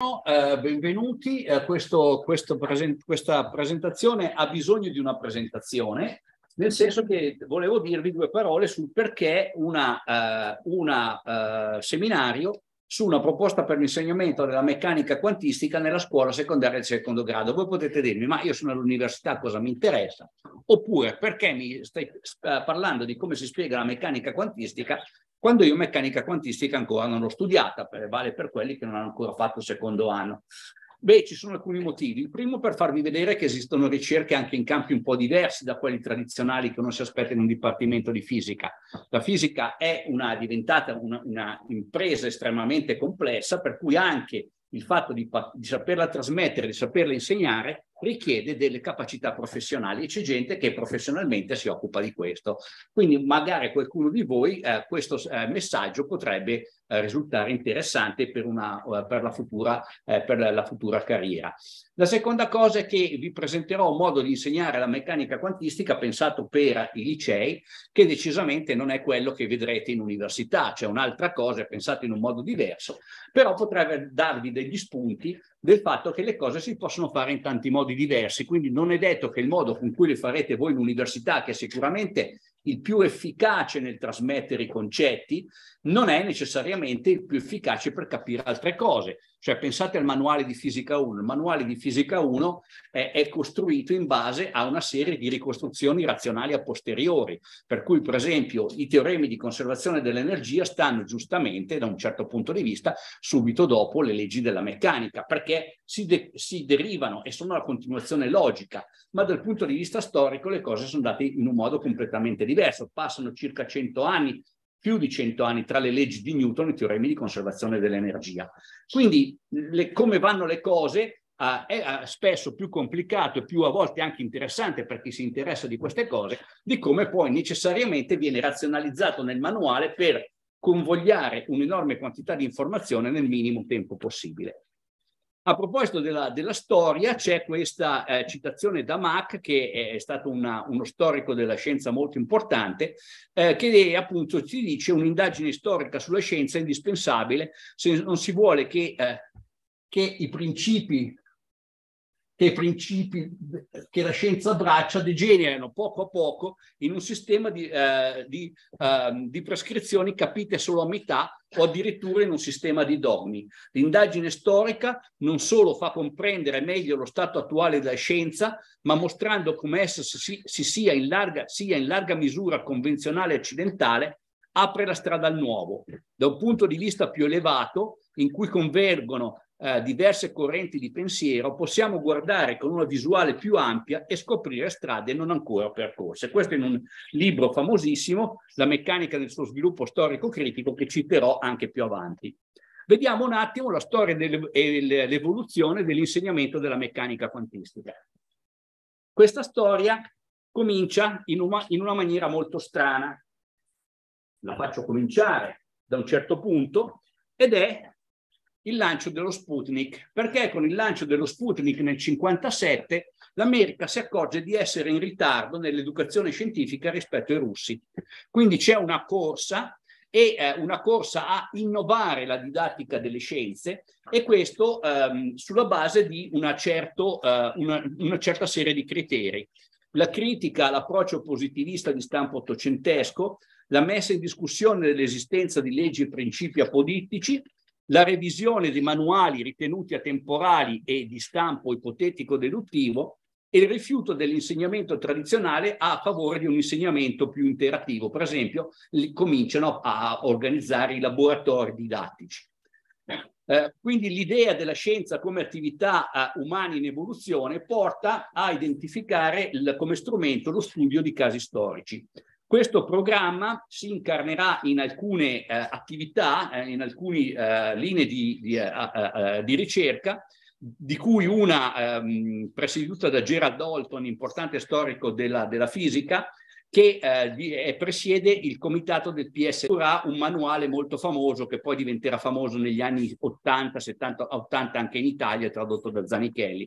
Uh, benvenuti. Uh, questo, questo present questa presentazione ha bisogno di una presentazione, nel senso che volevo dirvi due parole sul perché un uh, una, seminario su una proposta per l'insegnamento della meccanica quantistica nella scuola secondaria di secondo grado. Voi potete dirmi, ma io sono all'università, cosa mi interessa? Oppure perché mi stai parlando di come si spiega la meccanica quantistica quando io meccanica quantistica ancora non l'ho studiata, vale per quelli che non hanno ancora fatto il secondo anno. Beh, ci sono alcuni motivi. Il primo per farvi vedere che esistono ricerche anche in campi un po' diversi da quelli tradizionali che uno si aspetta in un dipartimento di fisica. La fisica è una, diventata una, una impresa estremamente complessa, per cui anche il fatto di, di saperla trasmettere, di saperla insegnare, richiede delle capacità professionali e c'è gente che professionalmente si occupa di questo. Quindi magari qualcuno di voi eh, questo eh, messaggio potrebbe eh, risultare interessante per, una, eh, per, la futura, eh, per la futura carriera. La seconda cosa è che vi presenterò un modo di insegnare la meccanica quantistica pensato per i licei, che decisamente non è quello che vedrete in università, c'è un'altra cosa, pensato in un modo diverso, però potrebbe darvi degli spunti del fatto che le cose si possono fare in tanti modi diversi, quindi non è detto che il modo con cui le farete voi in università, che sicuramente il più efficace nel trasmettere i concetti, non è necessariamente il più efficace per capire altre cose. Cioè pensate al manuale di fisica 1. Il manuale di fisica 1 è, è, costruito in base a una serie di ricostruzioni razionali a posteriori, per cui per esempio i teoremi di conservazione dell'energia stanno giustamente da un certo punto di vista subito dopo le leggi della meccanica, perché si, de si derivano e sono la continuazione logica, ma dal punto di vista storico le cose sono andate in un modo completamente diverso. Passano circa 100 anni più di cento anni tra le leggi di Newton e i teoremi di conservazione dell'energia. Quindi le, come vanno le cose uh, è uh, spesso più complicato e più a volte anche interessante per chi si interessa di queste cose, di come poi necessariamente viene razionalizzato nel manuale per convogliare un'enorme quantità di informazione nel minimo tempo possibile. A proposito della, della storia, c'è questa eh, citazione da Mach, che è stato una, uno storico della scienza molto importante, eh, che appunto ci dice un'indagine storica sulla scienza è indispensabile se non si vuole che, eh, che i principi che i principi che la scienza abbraccia degenerano poco a poco in un sistema di, eh, di, uh, di, prescrizioni capite solo a metà o addirittura in un sistema di dogmi. L'indagine storica non solo fa comprendere meglio lo stato attuale della scienza, ma mostrando come essa si, si sia, in larga, sia in larga misura convenzionale e occidentale, apre la strada al nuovo. Da un punto di vista più elevato, in cui convergono eh, diverse correnti di pensiero, possiamo guardare con una visuale più ampia e scoprire strade non ancora percorse. Questo in un libro famosissimo, La meccanica del suo sviluppo storico-critico, che citerò anche più avanti. Vediamo un attimo la storia e l'evoluzione dell'insegnamento della meccanica quantistica. Questa storia comincia in una, in una maniera molto strana. La faccio cominciare da un certo punto ed è il lancio dello Sputnik, perché con il lancio dello Sputnik nel 1957 l'America si accorge di essere in ritardo nell'educazione scientifica rispetto ai russi. Quindi c'è una corsa e eh, una corsa a innovare la didattica delle scienze e questo ehm, sulla base di una, certo, eh, una, una certa serie di criteri. La critica all'approccio positivista di stampo ottocentesco, la messa in discussione dell'esistenza di leggi e principi apodittici, la revisione dei manuali ritenuti atemporali e di stampo ipotetico-deduttivo e il rifiuto dell'insegnamento tradizionale a favore di un insegnamento più interattivo. Per esempio, cominciano a organizzare i laboratori didattici. Eh, quindi l'idea della scienza come attività eh, umana in evoluzione porta a identificare il, come strumento lo studio di casi storici. Questo programma si incarnerà in alcune eh, attività, eh, in alcune eh, linee di, di, eh, eh, di, ricerca, di cui una ehm, presieduta da Gerald Dalton, importante storico della, della fisica, che eh, presiede il comitato del PS. Avrà un manuale molto famoso che poi diventerà famoso negli anni 80, 70, 80 anche in Italia, tradotto da Zanichelli.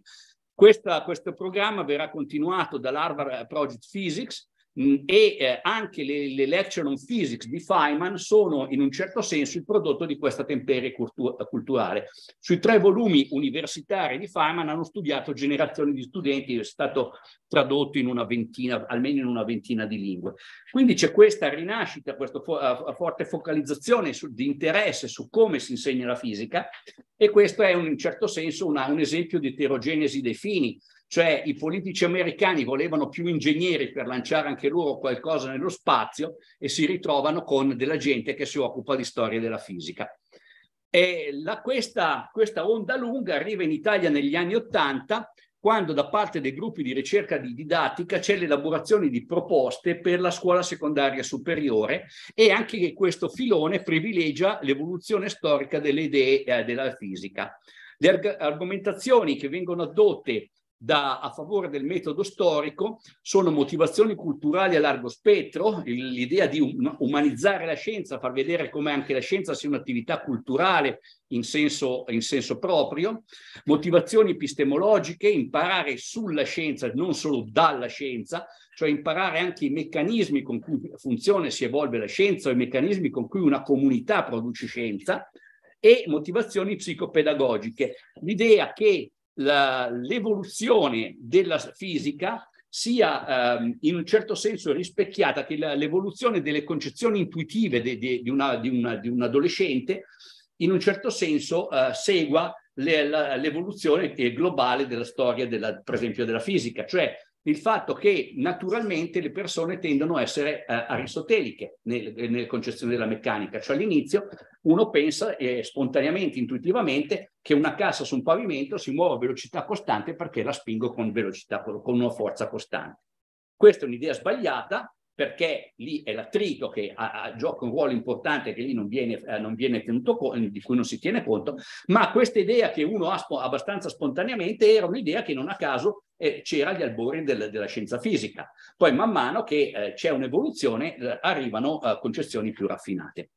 Questa, questo programma verrà continuato dall'Harvard Project Physics, mh, e eh, anche le, le, lecture on physics di Feynman sono in un certo senso il prodotto di questa temperie cultu culturale. Sui tre volumi universitari di Feynman hanno studiato generazioni di studenti, è stato tradotto in una ventina, almeno in una ventina di lingue. Quindi c'è questa rinascita, questa fo forte focalizzazione su, di interesse su come si insegna la fisica e questo è un, in certo senso una, un esempio di eterogenesi dei fini, cioè i politici americani volevano più ingegneri per lanciare anche loro qualcosa nello spazio e si ritrovano con della gente che si occupa di storia della fisica. La, questa, questa onda lunga arriva in Italia negli anni Ottanta quando da parte dei gruppi di ricerca di didattica c'è l'elaborazione di proposte per la scuola secondaria superiore e anche che questo filone privilegia l'evoluzione storica delle idee eh, della fisica. Le arg argomentazioni che vengono adotte da, a favore del metodo storico sono motivazioni culturali a largo spettro, l'idea di um, umanizzare la scienza, far vedere come anche la scienza sia un'attività culturale in senso, in senso proprio, motivazioni epistemologiche, imparare sulla scienza, non solo dalla scienza, cioè imparare anche i meccanismi con cui funziona e si evolve la scienza, o i meccanismi con cui una comunità produce scienza, e motivazioni psicopedagogiche. L'idea che l'evoluzione della fisica sia ehm, in un certo senso rispecchiata, che l'evoluzione delle concezioni intuitive de, de, di, una, di, una, di, un adolescente in un certo senso eh, segua l'evoluzione globale della storia, della, per esempio, della fisica, cioè il fatto che naturalmente le persone tendono a essere eh, aristoteliche nel, nelle concezioni della meccanica, cioè all'inizio uno pensa eh, spontaneamente, intuitivamente, che una cassa su un pavimento si muove a velocità costante perché la spingo con velocità, con una forza costante. Questa è un'idea sbagliata perché lì è l'attrito che ha, ha, gioca un ruolo importante che lì non viene, eh, non viene tenuto di cui non si tiene conto, ma questa idea che uno ha sp abbastanza spontaneamente era un'idea che non a caso eh, c'era agli albori del, della scienza fisica. Poi man mano che eh, c'è un'evoluzione eh, arrivano eh, concezioni più raffinate.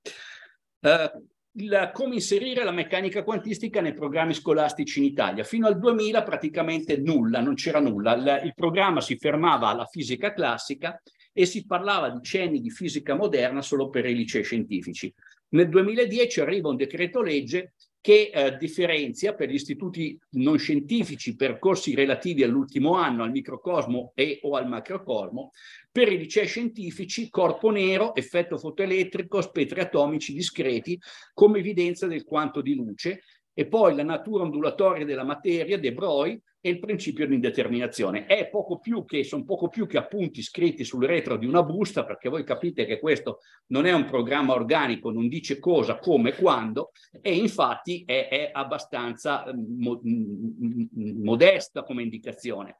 Eh, il, come inserire la meccanica quantistica nei programmi scolastici in Italia. Fino al 2000 praticamente nulla, non c'era nulla. Il, il programma si fermava alla fisica classica e si parlava di cenni di fisica moderna solo per i licei scientifici. Nel 2010 arriva un decreto legge che eh, differenzia per gli istituti non scientifici percorsi relativi all'ultimo anno, al microcosmo e o al macrocosmo, per i licei scientifici corpo nero, effetto fotoelettrico, spettri atomici discreti come evidenza del quanto di luce. E poi la natura ondulatoria della materia, De Broglie, e il principio di indeterminazione. È poco più che, sono poco più che appunti scritti sul retro di una busta, perché voi capite che questo non è un programma organico, non dice cosa, come, quando, e infatti è, è abbastanza mm, mo, mm, mm, modesta come indicazione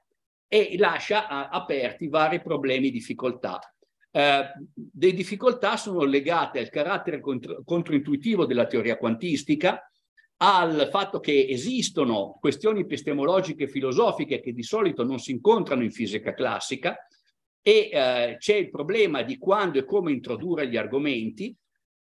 e lascia a, aperti vari problemi e difficoltà. Eh, le difficoltà sono legate al carattere contro, controintuitivo della teoria quantistica, al fatto che esistono questioni epistemologiche e filosofiche che di solito non si incontrano in fisica classica e eh, c'è il problema di quando e come introdurre gli argomenti,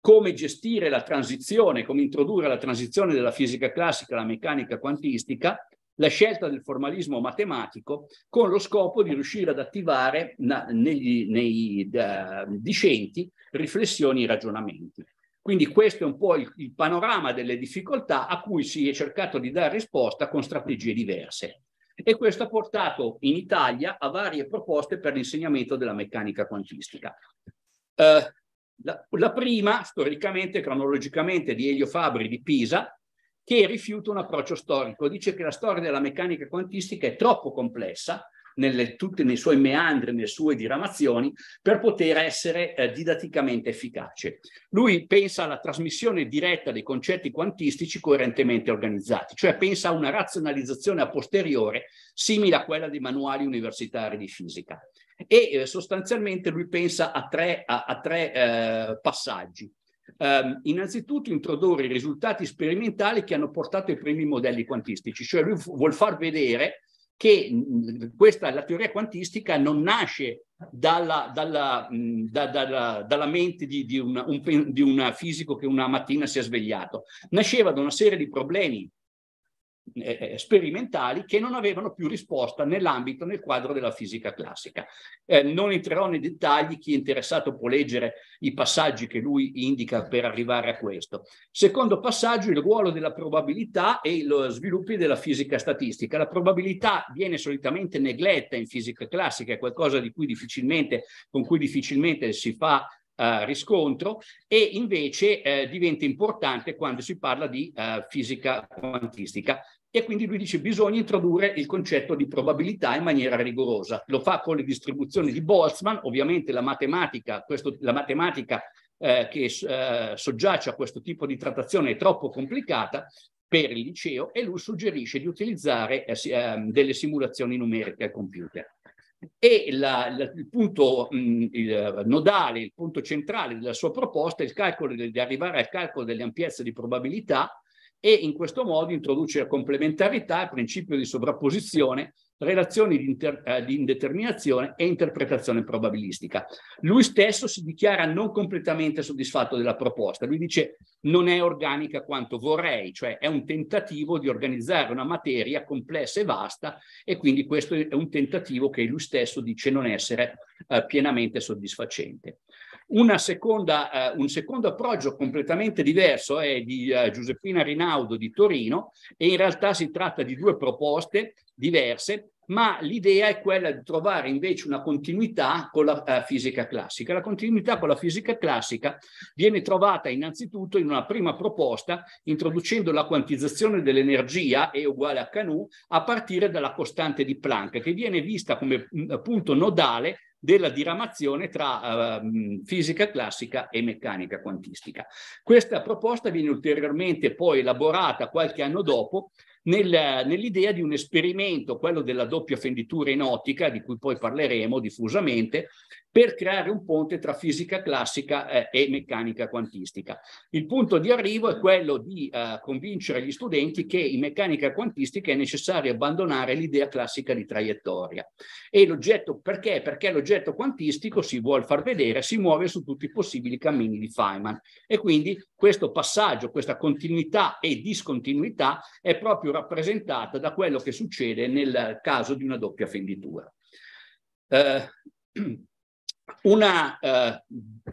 come gestire la transizione, come introdurre la transizione dalla fisica classica alla meccanica quantistica, la scelta del formalismo matematico con lo scopo di riuscire ad attivare na, negli, nei uh, discenti riflessioni e ragionamenti. Quindi questo è un po' il, il panorama delle difficoltà a cui si è cercato di dare risposta con strategie diverse. E questo ha portato in Italia a varie proposte per l'insegnamento della meccanica quantistica. Uh, la, la, prima, storicamente, cronologicamente, di Elio Fabri di Pisa, che rifiuta un approccio storico. Dice che la storia della meccanica quantistica è troppo complessa nelle, tutti nei suoi meandri, nelle sue diramazioni, per poter essere eh, didatticamente efficace. Lui pensa alla trasmissione diretta dei concetti quantistici coerentemente organizzati, cioè pensa a una razionalizzazione a posteriore simile a quella dei manuali universitari di fisica. E eh, sostanzialmente lui pensa a tre, a, a tre eh, passaggi. Um, innanzitutto introdurre i risultati sperimentali che hanno portato ai primi modelli quantistici, cioè lui vuol far vedere che questa, la teoria quantistica non nasce dalla, dalla, da, dalla, dalla mente di, di, una, un, di un fisico che una mattina si è svegliato, nasceva da una serie di problemi eh, sperimentali che non avevano più risposta nell'ambito, nel quadro della fisica classica. Eh, non entrerò nei dettagli, chi è interessato può leggere i passaggi che lui indica per arrivare a questo. Secondo passaggio, il ruolo della probabilità e lo sviluppi della fisica statistica. La probabilità viene solitamente negletta in fisica classica, è qualcosa di cui difficilmente, con cui difficilmente si fa Uh, riscontro e invece uh, diventa importante quando si parla di uh, fisica quantistica. E quindi lui dice bisogna introdurre il concetto di probabilità in maniera rigorosa. Lo fa con le distribuzioni di Boltzmann, ovviamente la matematica, questo, la matematica che soggiace a questo tipo di trattazione è troppo complicata per il liceo e lui suggerisce di utilizzare ehm, delle simulazioni numeriche al computer e la, la, il punto mh, il nodale, il punto centrale della sua proposta è il calcolo di arrivare al calcolo delle ampiezze di probabilità e in questo modo introduce la complementarità, il principio di sovrapposizione relazioni di, inter, eh, di, indeterminazione e interpretazione probabilistica. Lui stesso si dichiara non completamente soddisfatto della proposta. Lui dice non è organica quanto vorrei, cioè è un tentativo di organizzare una materia complessa e vasta e quindi questo è un tentativo che lui stesso dice non essere eh, pienamente soddisfacente. Seconda, uh, un secondo approccio completamente diverso è di uh, Giuseppina Rinaudo di Torino e in realtà si tratta di due proposte diverse, ma l'idea è quella di trovare invece una continuità con la uh, fisica classica. La continuità con la fisica classica viene trovata innanzitutto in una prima proposta introducendo la quantizzazione dell'energia E uguale a Canù a partire dalla costante di Planck che viene vista come punto nodale della diramazione tra uh, fisica classica e meccanica quantistica. Questa proposta viene ulteriormente poi elaborata qualche anno dopo nel, nell'idea di un esperimento, quello della doppia fenditura in ottica, di cui poi parleremo diffusamente, per creare un ponte tra fisica classica eh, e meccanica quantistica. Il punto di arrivo è quello di eh, convincere gli studenti che in meccanica quantistica è necessario abbandonare l'idea classica di traiettoria. E l'oggetto, perché? Perché l'oggetto quantistico, si vuole far vedere, si muove su tutti i possibili cammini di Feynman. E quindi questo passaggio, questa continuità e discontinuità è proprio rappresentata da quello che succede nel caso di una doppia fenditura. Eh, una eh,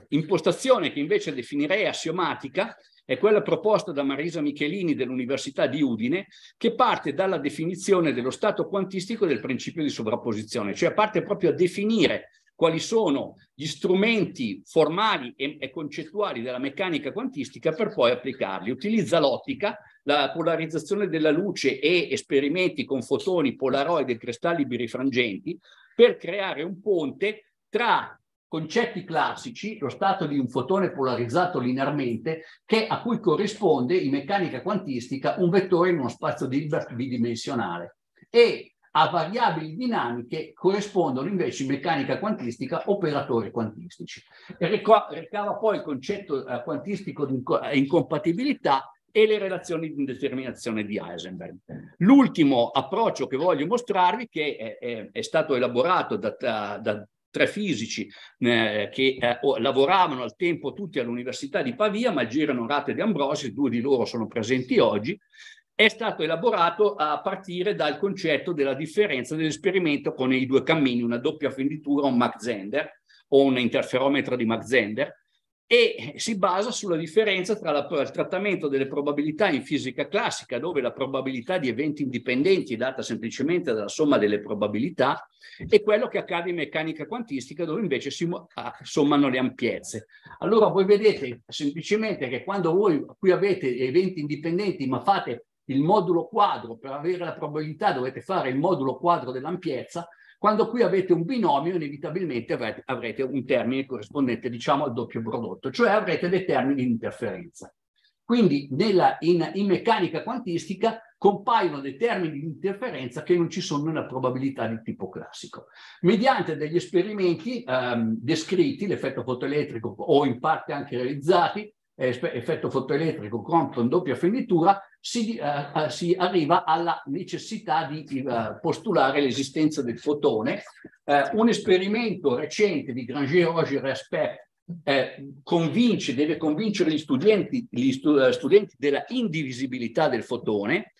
impostazione che invece definirei assiomatica è quella proposta da Marisa Michelini dell'Università di Udine, che parte dalla definizione dello stato quantistico del principio di sovrapposizione, cioè parte proprio a definire quali sono gli strumenti formali e, e concettuali della meccanica quantistica per poi applicarli. Utilizza l'ottica, la polarizzazione della luce e esperimenti con fotoni, polaroid e cristalli birifrangenti per creare un ponte tra concetti classici, lo stato di un fotone polarizzato linearmente, che, a cui corrisponde in meccanica quantistica un vettore in uno spazio di bidimensionale. E a variabili dinamiche corrispondono invece in meccanica quantistica operatori quantistici. Ricava poi il concetto eh, quantistico di incompatibilità e le relazioni di indeterminazione di Heisenberg. L'ultimo approccio che voglio mostrarvi, che è, è, è stato elaborato da, da, tre fisici eh, che eh, lavoravano al tempo tutti all'Università di Pavia, Malgirano Rate di Ambrosi, due di loro sono presenti oggi, è stato elaborato a partire dal concetto della differenza dell'esperimento con i due cammini, una doppia fenditura, un Mach Zehnder o un interferometro di Mach Zehnder, e si basa sulla differenza tra la, il trattamento delle probabilità in fisica classica, dove la probabilità di eventi indipendenti è data semplicemente dalla somma delle probabilità, e quello che accade in meccanica quantistica, dove invece si ah, sommano le ampiezze. Allora voi vedete semplicemente che quando voi qui avete eventi indipendenti, ma fate il modulo quadro, per avere la probabilità dovete fare il modulo quadro dell'ampiezza, quando qui avete un binomio, inevitabilmente avrete, avrete un termine corrispondente, diciamo, al doppio prodotto, cioè avrete dei termini di interferenza. Quindi nella, in, in, meccanica quantistica compaiono dei termini di interferenza che non ci sono nella probabilità di tipo classico. Mediante degli esperimenti ehm, descritti, l'effetto fotoelettrico o in parte anche realizzati, effetto fotoelettrico contro doppia fenditura, si, uh, si, arriva alla necessità di uh, postulare l'esistenza del fotone. Uh, un esperimento recente di Granger, Roger Respect convince, deve convincere gli studenti, gli stu studenti della indivisibilità del fotone,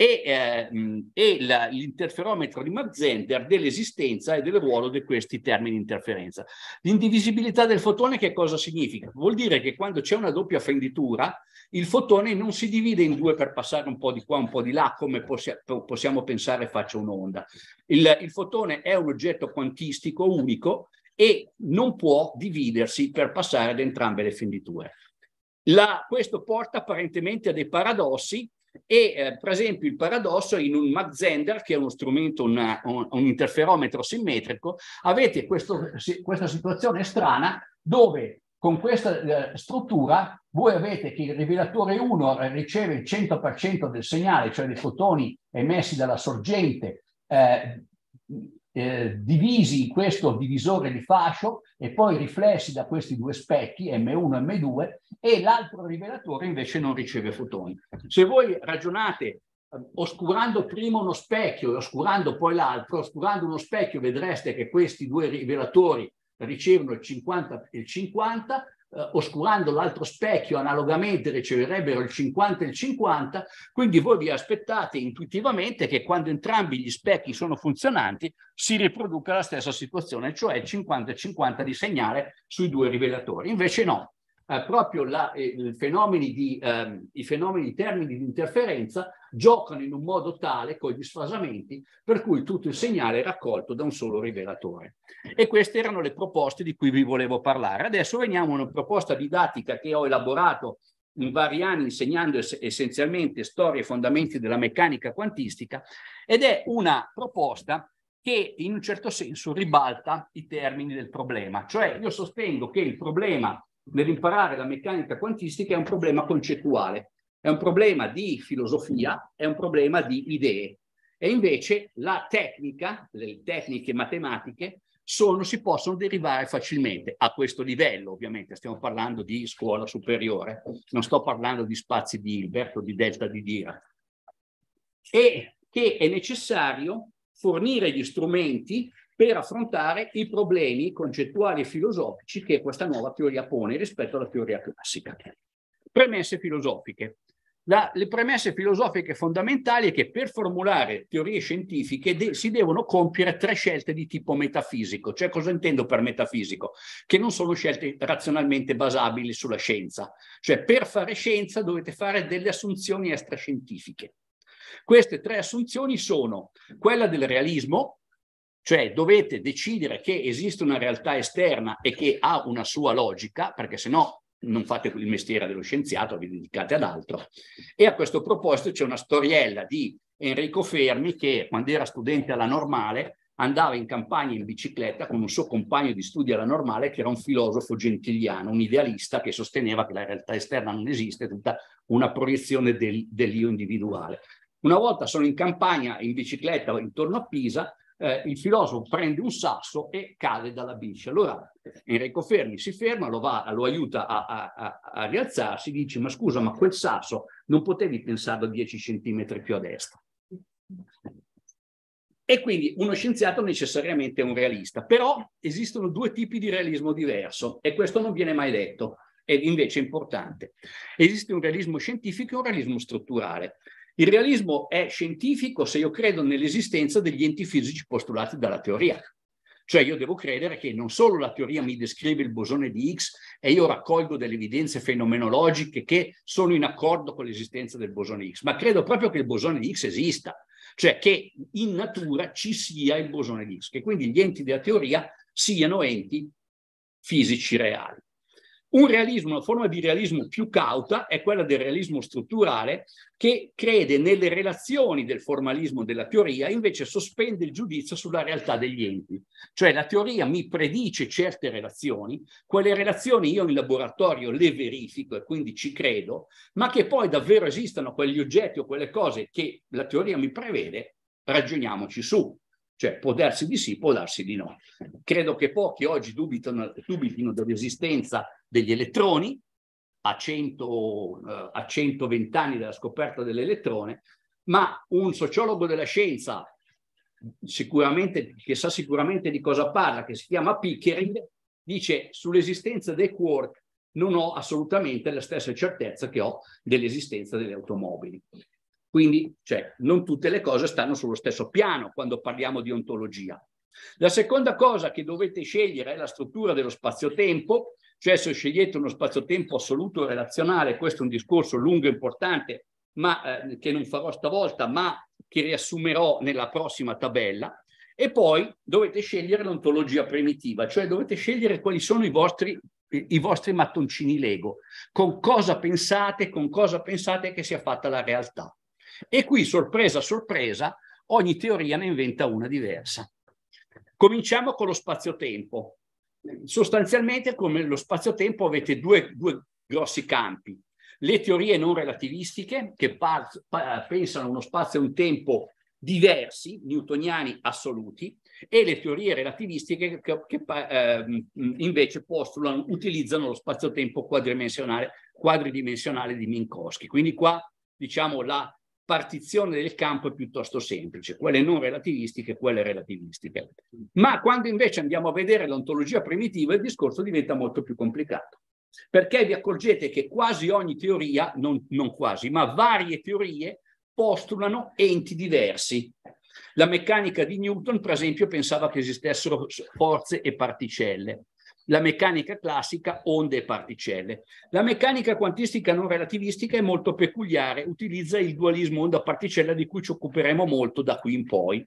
e, eh, e l'interferometro di Mach-Zehnder dell'esistenza e del ruolo di questi termini di interferenza. L'indivisibilità del fotone che cosa significa? Vuol dire che quando c'è una doppia fenditura, il fotone non si divide in due per passare un po' di qua, un po' di là, come possia, possiamo pensare faccia un'onda. Il, il fotone è un oggetto quantistico unico e non può dividersi per passare ad entrambe le fenditure. La, questo porta apparentemente a dei paradossi e eh, per esempio il paradosso in un Mach-Zehnder, che è uno strumento, una, un, un, interferometro simmetrico, avete questo, questa situazione strana dove con questa eh, struttura voi avete che il rivelatore 1 riceve il 100% del segnale, cioè dei fotoni emessi dalla sorgente eh, eh, divisi in questo divisore di fascio e poi riflessi da questi due specchi, M1 e M2, e l'altro rivelatore invece non riceve fotoni. Se voi ragionate eh, oscurando prima uno specchio e oscurando poi l'altro, oscurando uno specchio vedreste che questi due rivelatori ricevono il 50 e il 50, eh, oscurando l'altro specchio analogamente riceverebbero il 50 e il 50, quindi voi vi aspettate intuitivamente che quando entrambi gli specchi sono funzionanti si riproduca la stessa situazione, cioè il 50 e 50 di segnale sui due rivelatori. Invece no, eh, proprio la, eh, fenomeni di, eh, i fenomeni di termini di interferenza giocano in un modo tale con gli sfasamenti per cui tutto il segnale è raccolto da un solo rivelatore. E queste erano le proposte di cui vi volevo parlare. Adesso veniamo a una proposta didattica che ho elaborato in vari anni insegnando es essenzialmente storia e fondamenti della meccanica quantistica ed è una proposta che in un certo senso ribalta i termini del problema. Cioè io sostengo che il problema nell'imparare la meccanica quantistica è un problema concettuale, è un problema di filosofia, è un problema di idee. E invece la tecnica, le tecniche matematiche, sono, si possono derivare facilmente a questo livello, ovviamente. Stiamo parlando di scuola superiore, non sto parlando di spazi di Hilbert o di delta di Dirac. E che è necessario fornire gli strumenti per affrontare i problemi concettuali e filosofici che questa nuova teoria pone rispetto alla teoria classica. Premesse filosofiche. La, le premesse filosofiche fondamentali è che per formulare teorie scientifiche de, si devono compiere tre scelte di tipo metafisico. Cioè cosa intendo per metafisico? Che non sono scelte razionalmente basabili sulla scienza. Cioè per fare scienza dovete fare delle assunzioni extrascientifiche. Queste tre assunzioni sono quella del realismo, cioè dovete decidere che esiste una realtà esterna e che ha una sua logica, perché se no non fate il mestiere dello scienziato, vi dedicate ad altro. E a questo proposito c'è una storiella di Enrico Fermi che quando era studente alla normale andava in campagna in bicicletta con un suo compagno di studio alla normale che era un filosofo gentiliano, un idealista che sosteneva che la realtà esterna non esiste, è tutta una proiezione del, dell'io individuale. Una volta sono in campagna in bicicletta intorno a Pisa eh, il filosofo prende un sasso e cade dalla bici. Allora Enrico Fermi si ferma, lo, va, lo aiuta a, a, a, a, rialzarsi, dice ma scusa ma quel sasso non potevi pensarlo 10 centimetri più a destra. E quindi uno scienziato necessariamente è un realista, però esistono due tipi di realismo diverso e questo non viene mai detto, e invece è importante. Esiste un realismo scientifico e un realismo strutturale. Il realismo è scientifico se io credo nell'esistenza degli enti fisici postulati dalla teoria. Cioè io devo credere che non solo la teoria mi descrive il bosone di X e io raccolgo delle evidenze fenomenologiche che sono in accordo con l'esistenza del bosone X, ma credo proprio che il bosone di X esista, cioè che in natura ci sia il bosone di X, che quindi gli enti della teoria siano enti fisici reali. Un realismo, una forma di realismo più cauta è quella del realismo strutturale che crede nelle relazioni del formalismo della teoria invece sospende il giudizio sulla realtà degli enti. Cioè la teoria mi predice certe relazioni, quelle relazioni io in laboratorio le verifico e quindi ci credo, ma che poi davvero esistano quegli oggetti o quelle cose che la teoria mi prevede, ragioniamoci su. Cioè può darsi di sì, può darsi di no. Credo che pochi oggi dubitano, dubitino dell'esistenza degli elettroni a, 100, eh, a 120 anni dalla scoperta dell'elettrone, ma un sociologo della scienza sicuramente, che sa sicuramente di cosa parla, che si chiama Pickering, dice sull'esistenza dei quark non ho assolutamente la stessa certezza che ho dell'esistenza delle automobili. Quindi cioè, non tutte le cose stanno sullo stesso piano quando parliamo di ontologia. La seconda cosa che dovete scegliere è la struttura dello spazio-tempo, cioè se scegliete uno spazio-tempo assoluto relazionale, questo è un discorso lungo e importante, ma eh, che non farò stavolta, ma che riassumerò nella prossima tabella. E poi dovete scegliere l'ontologia primitiva, cioè dovete scegliere quali sono i vostri, i vostri mattoncini Lego, con cosa pensate, con cosa pensate che sia fatta la realtà. E qui, sorpresa, sorpresa, ogni teoria ne inventa una diversa. Cominciamo con lo spazio-tempo. Sostanzialmente, come lo spazio-tempo, avete due, due grossi campi. Le teorie non relativistiche, che pensano uno spazio e un tempo diversi, newtoniani assoluti, e le teorie relativistiche che, che eh, invece postulano, utilizzano lo spazio-tempo quadridimensionale, quadridimensionale di Minkowski. Quindi qua, diciamo, la partizione del campo è piuttosto semplice, quelle non relativistiche e quelle relativistiche. Ma quando invece andiamo a vedere l'ontologia primitiva, il discorso diventa molto più complicato. Perché vi accorgete che quasi ogni teoria, non, non quasi, ma varie teorie postulano enti diversi. La meccanica di Newton, per esempio, pensava che esistessero forze e particelle la meccanica classica onde e particelle. La meccanica quantistica non relativistica è molto peculiare, utilizza il dualismo onda-particella di cui ci occuperemo molto da qui in poi.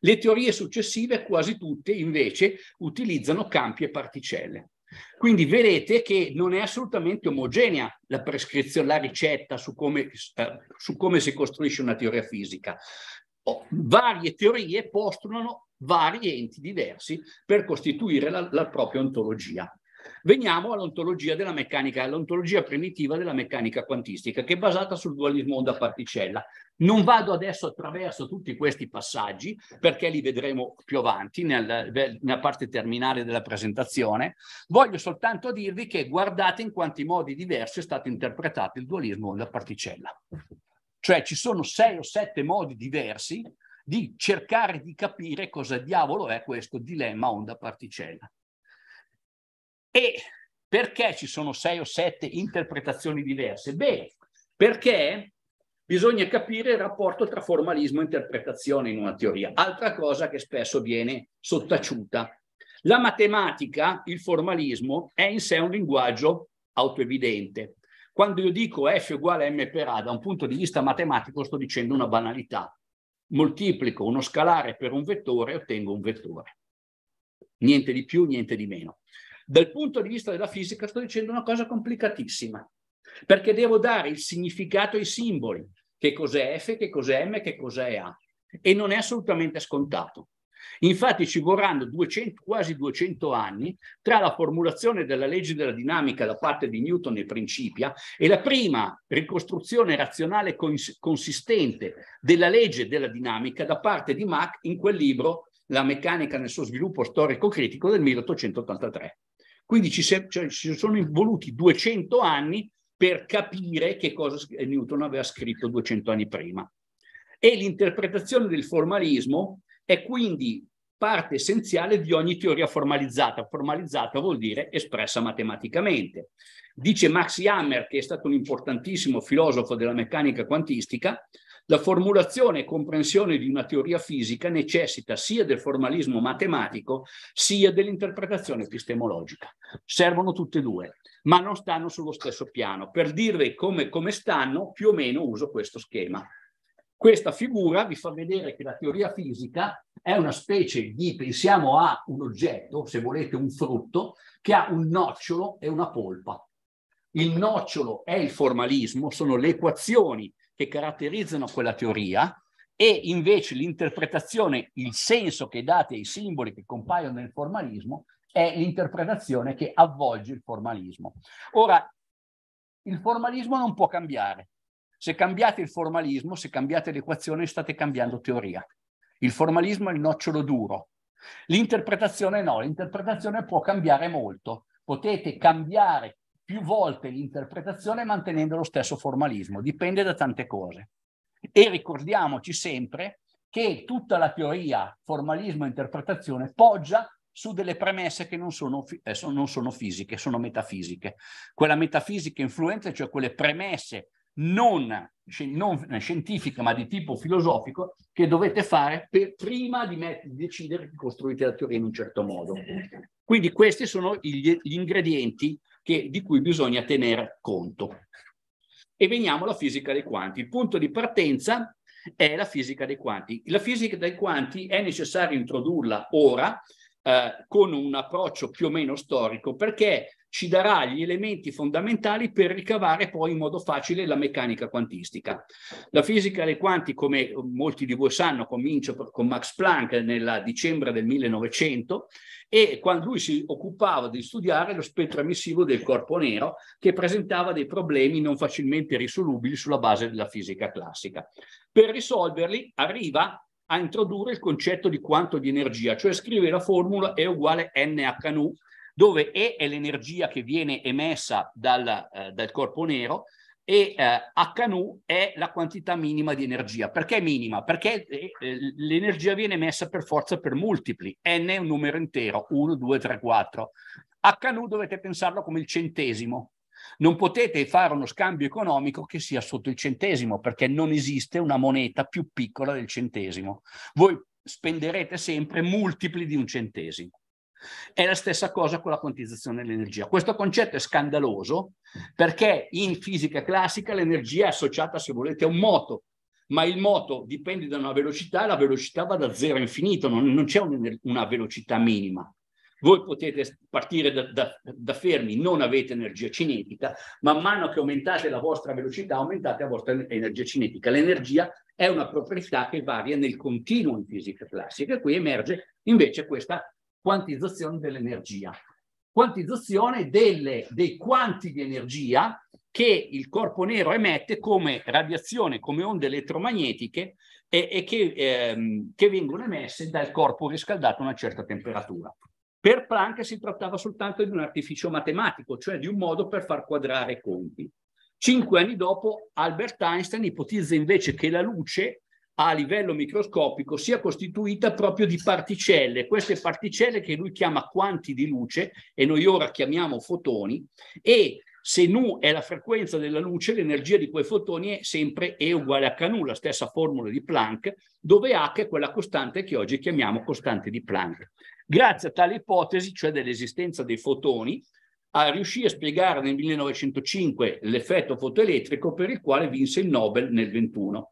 Le teorie successive, quasi tutte, invece, utilizzano campi e particelle. Quindi vedete che non è assolutamente omogenea la prescrizione, la ricetta su come, eh, su come si costruisce una teoria fisica. Oh, varie teorie postulano vari enti diversi per costituire la, la propria ontologia. Veniamo all'ontologia della meccanica, all'ontologia primitiva della meccanica quantistica, che è basata sul dualismo onda-particella. Non vado adesso attraverso tutti questi passaggi, perché li vedremo più avanti nel, nella parte terminale della presentazione. Voglio soltanto dirvi che guardate in quanti modi diversi è stato interpretato il dualismo onda-particella. Cioè ci sono sei o sette modi diversi di cercare di capire cosa diavolo è questo dilemma onda-particella. E perché ci sono sei o sette interpretazioni diverse? Beh, perché bisogna capire il rapporto tra formalismo e interpretazione in una teoria, altra cosa che spesso viene sottaciuta. La matematica, il formalismo, è in sé un linguaggio autoevidente. Quando io dico F uguale a m per A, da un punto di vista matematico sto dicendo una banalità moltiplico uno scalare per un vettore e ottengo un vettore. Niente di più, niente di meno. Dal punto di vista della fisica sto dicendo una cosa complicatissima, perché devo dare il significato ai simboli, che cos'è F, che cos'è M, che cos'è A, e non è assolutamente scontato. Infatti ci vorranno 200, quasi 200 anni tra la formulazione della legge della dinamica da parte di Newton e Principia e la prima ricostruzione razionale cons consistente della legge della dinamica da parte di Mach in quel libro La meccanica nel suo sviluppo storico-critico del 1883. Quindi ci, cioè, ci sono voluti 200 anni per capire che cosa Newton aveva scritto 200 anni prima. E l'interpretazione del formalismo è quindi parte essenziale di ogni teoria formalizzata. Formalizzata vuol dire espressa matematicamente. Dice Max Hammer, che è stato un importantissimo filosofo della meccanica quantistica, la formulazione e comprensione di una teoria fisica necessita sia del formalismo matematico sia dell'interpretazione epistemologica. Servono tutte e due, ma non stanno sullo stesso piano. Per dirvi come, come stanno, più o meno uso questo schema. Questa figura vi fa vedere che la teoria fisica è una specie di, pensiamo a un oggetto, se volete un frutto, che ha un nocciolo e una polpa. Il nocciolo è il formalismo, sono le equazioni che caratterizzano quella teoria e invece l'interpretazione, il senso che date ai simboli che compaiono nel formalismo è l'interpretazione che avvolge il formalismo. Ora, il formalismo non può cambiare, se cambiate il formalismo, se cambiate l'equazione, state cambiando teoria. Il formalismo è il nocciolo duro. L'interpretazione no, l'interpretazione può cambiare molto. Potete cambiare più volte l'interpretazione mantenendo lo stesso formalismo, dipende da tante cose. E ricordiamoci sempre che tutta la teoria formalismo-interpretazione poggia su delle premesse che non sono, eh, non sono fisiche, sono metafisiche. Quella metafisica influenza, cioè quelle premesse non non scientifica ma di tipo filosofico che dovete fare prima di, di decidere che costruite la teoria in un certo modo. Quindi questi sono gli, gli ingredienti che, di cui bisogna tenere conto. E veniamo alla fisica dei quanti. Il punto di partenza è la fisica dei quanti. La fisica dei quanti è necessario introdurla ora eh, con un approccio più o meno storico perché ci darà gli elementi fondamentali per ricavare poi in modo facile la meccanica quantistica. La fisica dei quanti, come molti di voi sanno, comincia con Max Planck nel dicembre del 1900 e quando lui si occupava di studiare lo spettro emissivo del corpo nero che presentava dei problemi non facilmente risolubili sulla base della fisica classica. Per risolverli arriva a introdurre il concetto di quanto di energia, cioè scrive la formula E uguale NHNU dove E è l'energia che viene emessa dal, eh, dal corpo nero e eh, HNU è la quantità minima di energia. Perché minima? Perché eh, l'energia viene emessa per forza per multipli. N è un numero intero, 1, 2, 3, 4. HNU dovete pensarlo come il centesimo. Non potete fare uno scambio economico che sia sotto il centesimo, perché non esiste una moneta più piccola del centesimo. Voi spenderete sempre multipli di un centesimo. È la stessa cosa con la quantizzazione dell'energia. Questo concetto è scandaloso perché in fisica classica l'energia è associata, se volete, a un moto, ma il moto dipende da una velocità e la velocità va da zero a infinito, non, non c'è un, una velocità minima. Voi potete partire da, da, da, fermi, non avete energia cinetica, man mano che aumentate la vostra velocità, aumentate la vostra energia cinetica. L'energia è una proprietà che varia nel continuo in fisica classica qui emerge invece questa quantizzazione dell'energia. Quantizzazione delle, dei quanti di energia che il corpo nero emette come radiazione, come onde elettromagnetiche e, e che, ehm, che vengono emesse dal corpo riscaldato a una certa temperatura. Per Planck si trattava soltanto di un artificio matematico, cioè di un modo per far quadrare i conti. Cinque anni dopo, Albert Einstein ipotizza invece che la luce a livello microscopico sia costituita proprio di particelle, queste particelle che lui chiama quanti di luce e noi ora chiamiamo fotoni e se nu è la frequenza della luce, l'energia di quei fotoni è sempre E uguale a HNU, la stessa formula di Planck, dove H è quella costante che oggi chiamiamo costante di Planck. Grazie a tale ipotesi, cioè dell'esistenza dei fotoni, a riuscì a spiegare nel 1905 l'effetto fotoelettrico per il quale vinse il Nobel nel 21.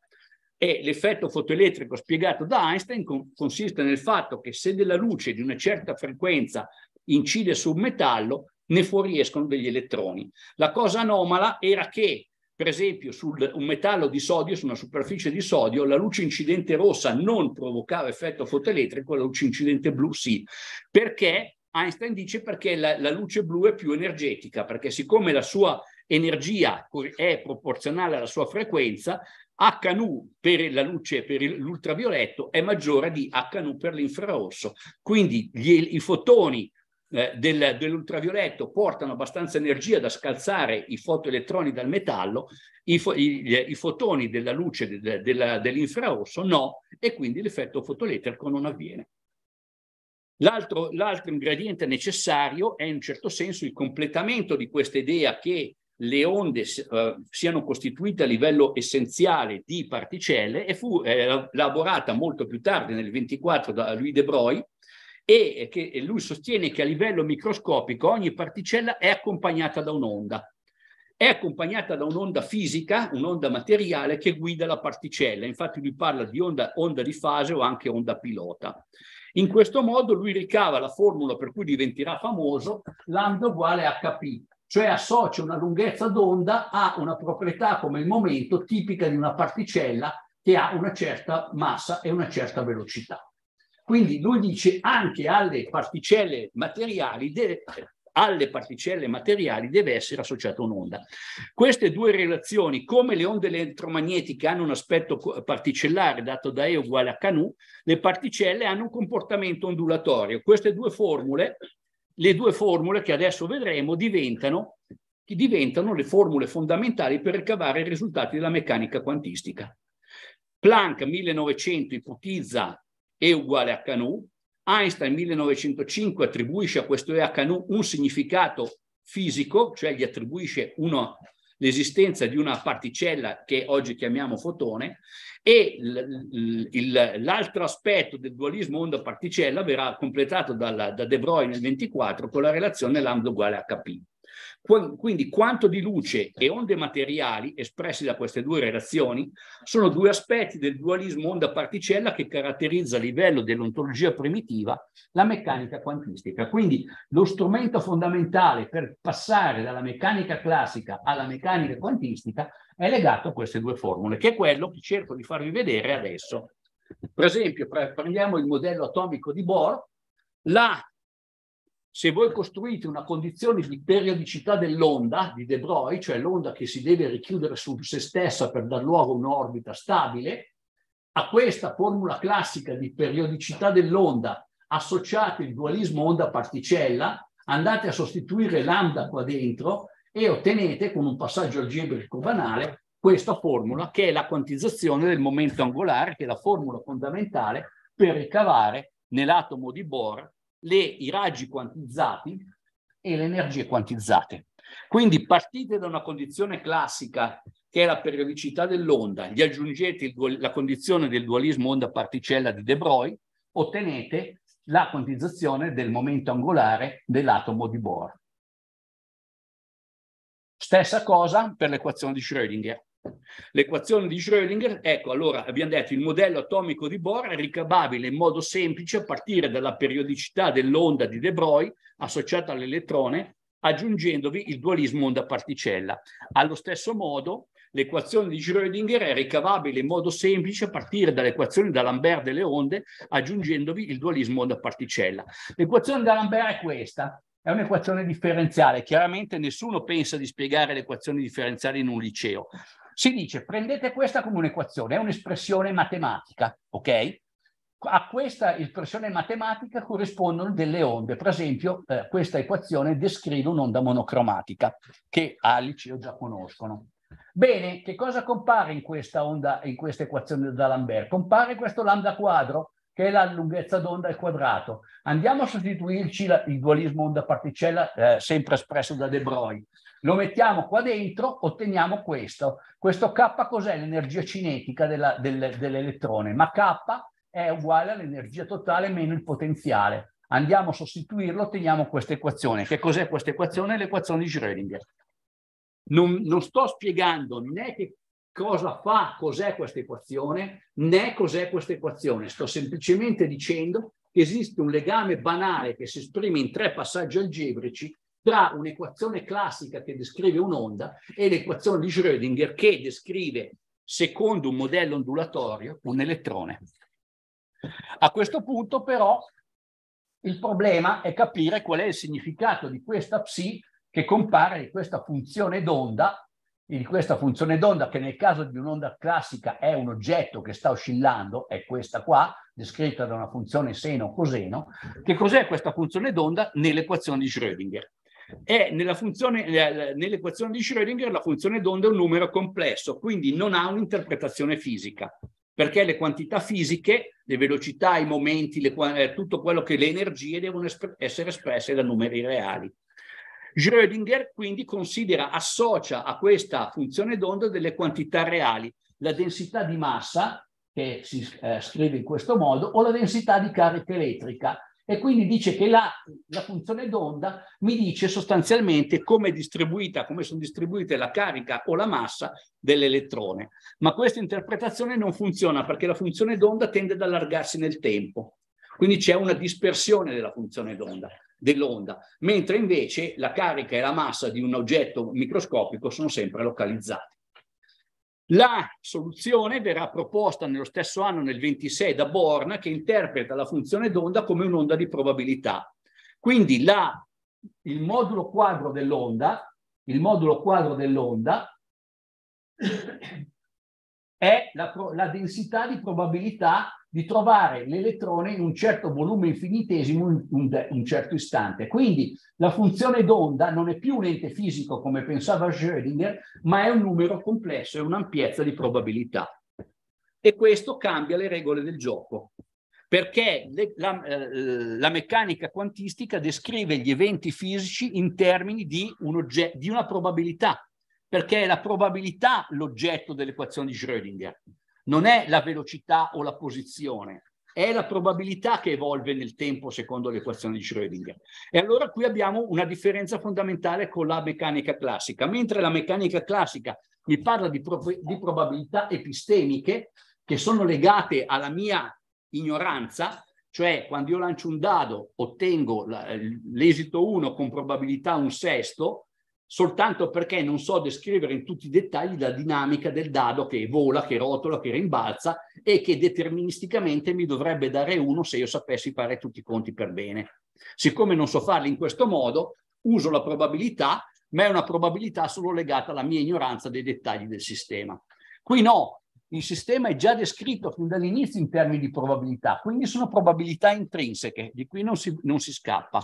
E l'effetto fotoelettrico spiegato da Einstein consiste nel fatto che se della luce di una certa frequenza incide su un metallo, ne fuoriescono degli elettroni. La cosa anomala era che, per esempio, su un metallo di sodio, su una superficie di sodio, la luce incidente rossa non provocava effetto fotoelettrico, la luce incidente blu sì. Perché? Einstein dice perché la, la luce blu è più energetica, perché siccome la sua energia è proporzionale alla sua frequenza, HNU per la luce, per l'ultravioletto è maggiore di HNU per l'infrarosso. Quindi gli, i fotoni eh, del, dell'ultravioletto portano abbastanza energia da scalzare i fotoelettroni dal metallo, i, fo, i, i fotoni della luce de, de, de, dell'infrarosso no, e quindi l'effetto fotoelettrico non avviene. L'altro, l'altro ingrediente necessario è in un certo senso il completamento di questa idea che le onde eh, siano costituite a livello essenziale di particelle e fu eh, elaborata molto più tardi, nel 24, da Louis de Broglie, e che e lui sostiene che a livello microscopico ogni particella è accompagnata da un'onda. È accompagnata da un'onda fisica, un'onda materiale che guida la particella. Infatti lui parla di onda, onda di fase o anche onda pilota. In questo modo lui ricava la formula per cui diventerà famoso lambda uguale HP, cioè associa una lunghezza d'onda a una proprietà come il momento tipica di una particella che ha una certa massa e una certa velocità. Quindi lui dice anche alle particelle materiali deve, alle particelle materiali deve essere associata un'onda. Queste due relazioni, come le onde elettromagnetiche hanno un aspetto particellare dato da E uguale a Canù, le particelle hanno un comportamento ondulatorio. Queste due formule le due formule che adesso vedremo diventano, diventano le formule fondamentali per ricavare i risultati della meccanica quantistica. Planck 1900 ipotizza E uguale a HNU, Einstein 1905 attribuisce a questo E a HNU un significato fisico, cioè gli attribuisce uno, l'esistenza di una particella che oggi chiamiamo fotone e l'altro aspetto del dualismo onda-particella verrà completato dalla, da De Broglie nel 24 con la relazione lambda uguale a HP. Quindi quanto di luce e onde materiali espressi da queste due relazioni sono due aspetti del dualismo onda-particella che caratterizza a livello dell'ontologia primitiva la meccanica quantistica. Quindi lo strumento fondamentale per passare dalla meccanica classica alla meccanica quantistica è legato a queste due formule, che è quello che cerco di farvi vedere adesso. Per esempio, prendiamo il modello atomico di Bohr, la se voi costruite una condizione di periodicità dell'onda di De Broglie, cioè l'onda che si deve richiudere su se stessa per dar luogo a un'orbita stabile, a questa formula classica di periodicità dell'onda associate il dualismo onda-particella, andate a sostituire lambda qua dentro e ottenete con un passaggio algebrico banale questa formula che è la quantizzazione del momento angolare, che è la formula fondamentale per ricavare nell'atomo di Bohr le, i raggi quantizzati e le energie quantizzate. Quindi partite da una condizione classica che è la periodicità dell'onda, gli aggiungete il, la condizione del dualismo onda-particella di De Broglie, ottenete la quantizzazione del momento angolare dell'atomo di Bohr. Stessa cosa per l'equazione di Schrödinger. L'equazione di Schrödinger, ecco, allora abbiamo detto il modello atomico di Bohr è ricavabile in modo semplice a partire dalla periodicità dell'onda di De Broglie associata all'elettrone, aggiungendovi il dualismo onda-particella. Allo stesso modo, l'equazione di Schrödinger è ricavabile in modo semplice a partire dall'equazione da Lambert delle onde, aggiungendovi il dualismo onda-particella. L'equazione da Lambert è questa, è un'equazione differenziale. Chiaramente nessuno pensa di spiegare le equazioni differenziali in un liceo. Si dice prendete questa come un'equazione, è un'espressione matematica, ok? A questa espressione matematica corrispondono delle onde. Per esempio, eh, questa equazione descrive un'onda monocromatica che al liceo già conoscono. Bene, che cosa compare in questa onda, in questa equazione da Lambert? Compare questo lambda quadro, che è la lunghezza d'onda al quadrato. Andiamo a sostituirci la, il dualismo onda-particella, eh, sempre espresso da De Broglie. Lo mettiamo qua dentro, otteniamo questo. Questo K cos'è? L'energia cinetica della, del, dell'elettrone, ma K è uguale all'energia totale meno il potenziale. Andiamo a sostituirlo, otteniamo questa equazione. Che cos'è questa equazione? L'equazione di Schrödinger. Non, non sto spiegando né che cosa fa, cos'è questa equazione, né cos'è questa equazione. Sto semplicemente dicendo che esiste un legame banale che si esprime in tre passaggi algebrici tra un'equazione classica che descrive un'onda e l'equazione di Schrödinger che descrive, secondo un modello ondulatorio, un elettrone. A questo punto però il problema è capire qual è il significato di questa psi che compare di questa funzione d'onda, di questa funzione d'onda che nel caso di un'onda classica è un oggetto che sta oscillando, è questa qua, descritta da una funzione seno-coseno. Che cos'è questa funzione d'onda nell'equazione di Schrödinger? È nell'equazione di Schrödinger la funzione d'onda è un numero complesso, quindi non ha un'interpretazione fisica, perché le quantità fisiche, le velocità, i momenti, le, eh, tutto quello che le energie devono essere espresse da numeri reali. Schrödinger quindi considera, associa a questa funzione d'onda delle quantità reali, la densità di massa, che si eh, scrive in questo modo, o la densità di carica elettrica, e quindi dice che la, la funzione d'onda mi dice sostanzialmente come è distribuita, come sono distribuite la carica o la massa dell'elettrone. Ma questa interpretazione non funziona perché la funzione d'onda tende ad allargarsi nel tempo. Quindi c'è una dispersione della funzione d'onda, dell'onda, mentre invece la carica e la massa di un oggetto microscopico sono sempre localizzate. La soluzione verrà proposta nello stesso anno, nel 26, da Born, che interpreta la funzione d'onda come un'onda di probabilità. Quindi la, il modulo quadro dell'onda, il modulo quadro dell'onda è la, la densità di probabilità di trovare l'elettrone in un certo volume infinitesimo in un, un, certo istante. Quindi la funzione d'onda non è più un ente fisico come pensava Schrödinger, ma è un numero complesso, è un'ampiezza di probabilità. E questo cambia le regole del gioco, perché le, la, eh, la, meccanica quantistica descrive gli eventi fisici in termini di, un di una probabilità perché è la probabilità l'oggetto dell'equazione di Schrödinger, non è la velocità o la posizione, è la probabilità che evolve nel tempo secondo l'equazione di Schrödinger. E allora qui abbiamo una differenza fondamentale con la meccanica classica. Mentre la meccanica classica mi parla di, pro di probabilità epistemiche che sono legate alla mia ignoranza, cioè quando io lancio un dado ottengo l'esito 1 con probabilità un sesto, soltanto perché non so descrivere in tutti i dettagli la dinamica del dado che vola, che rotola, che rimbalza e che deterministicamente mi dovrebbe dare uno se io sapessi fare tutti i conti per bene. Siccome non so farli in questo modo, uso la probabilità, ma è una probabilità solo legata alla mia ignoranza dei dettagli del sistema. Qui no, il sistema è già descritto fin dall'inizio in termini di probabilità, quindi sono probabilità intrinseche, di cui non si, non si scappa.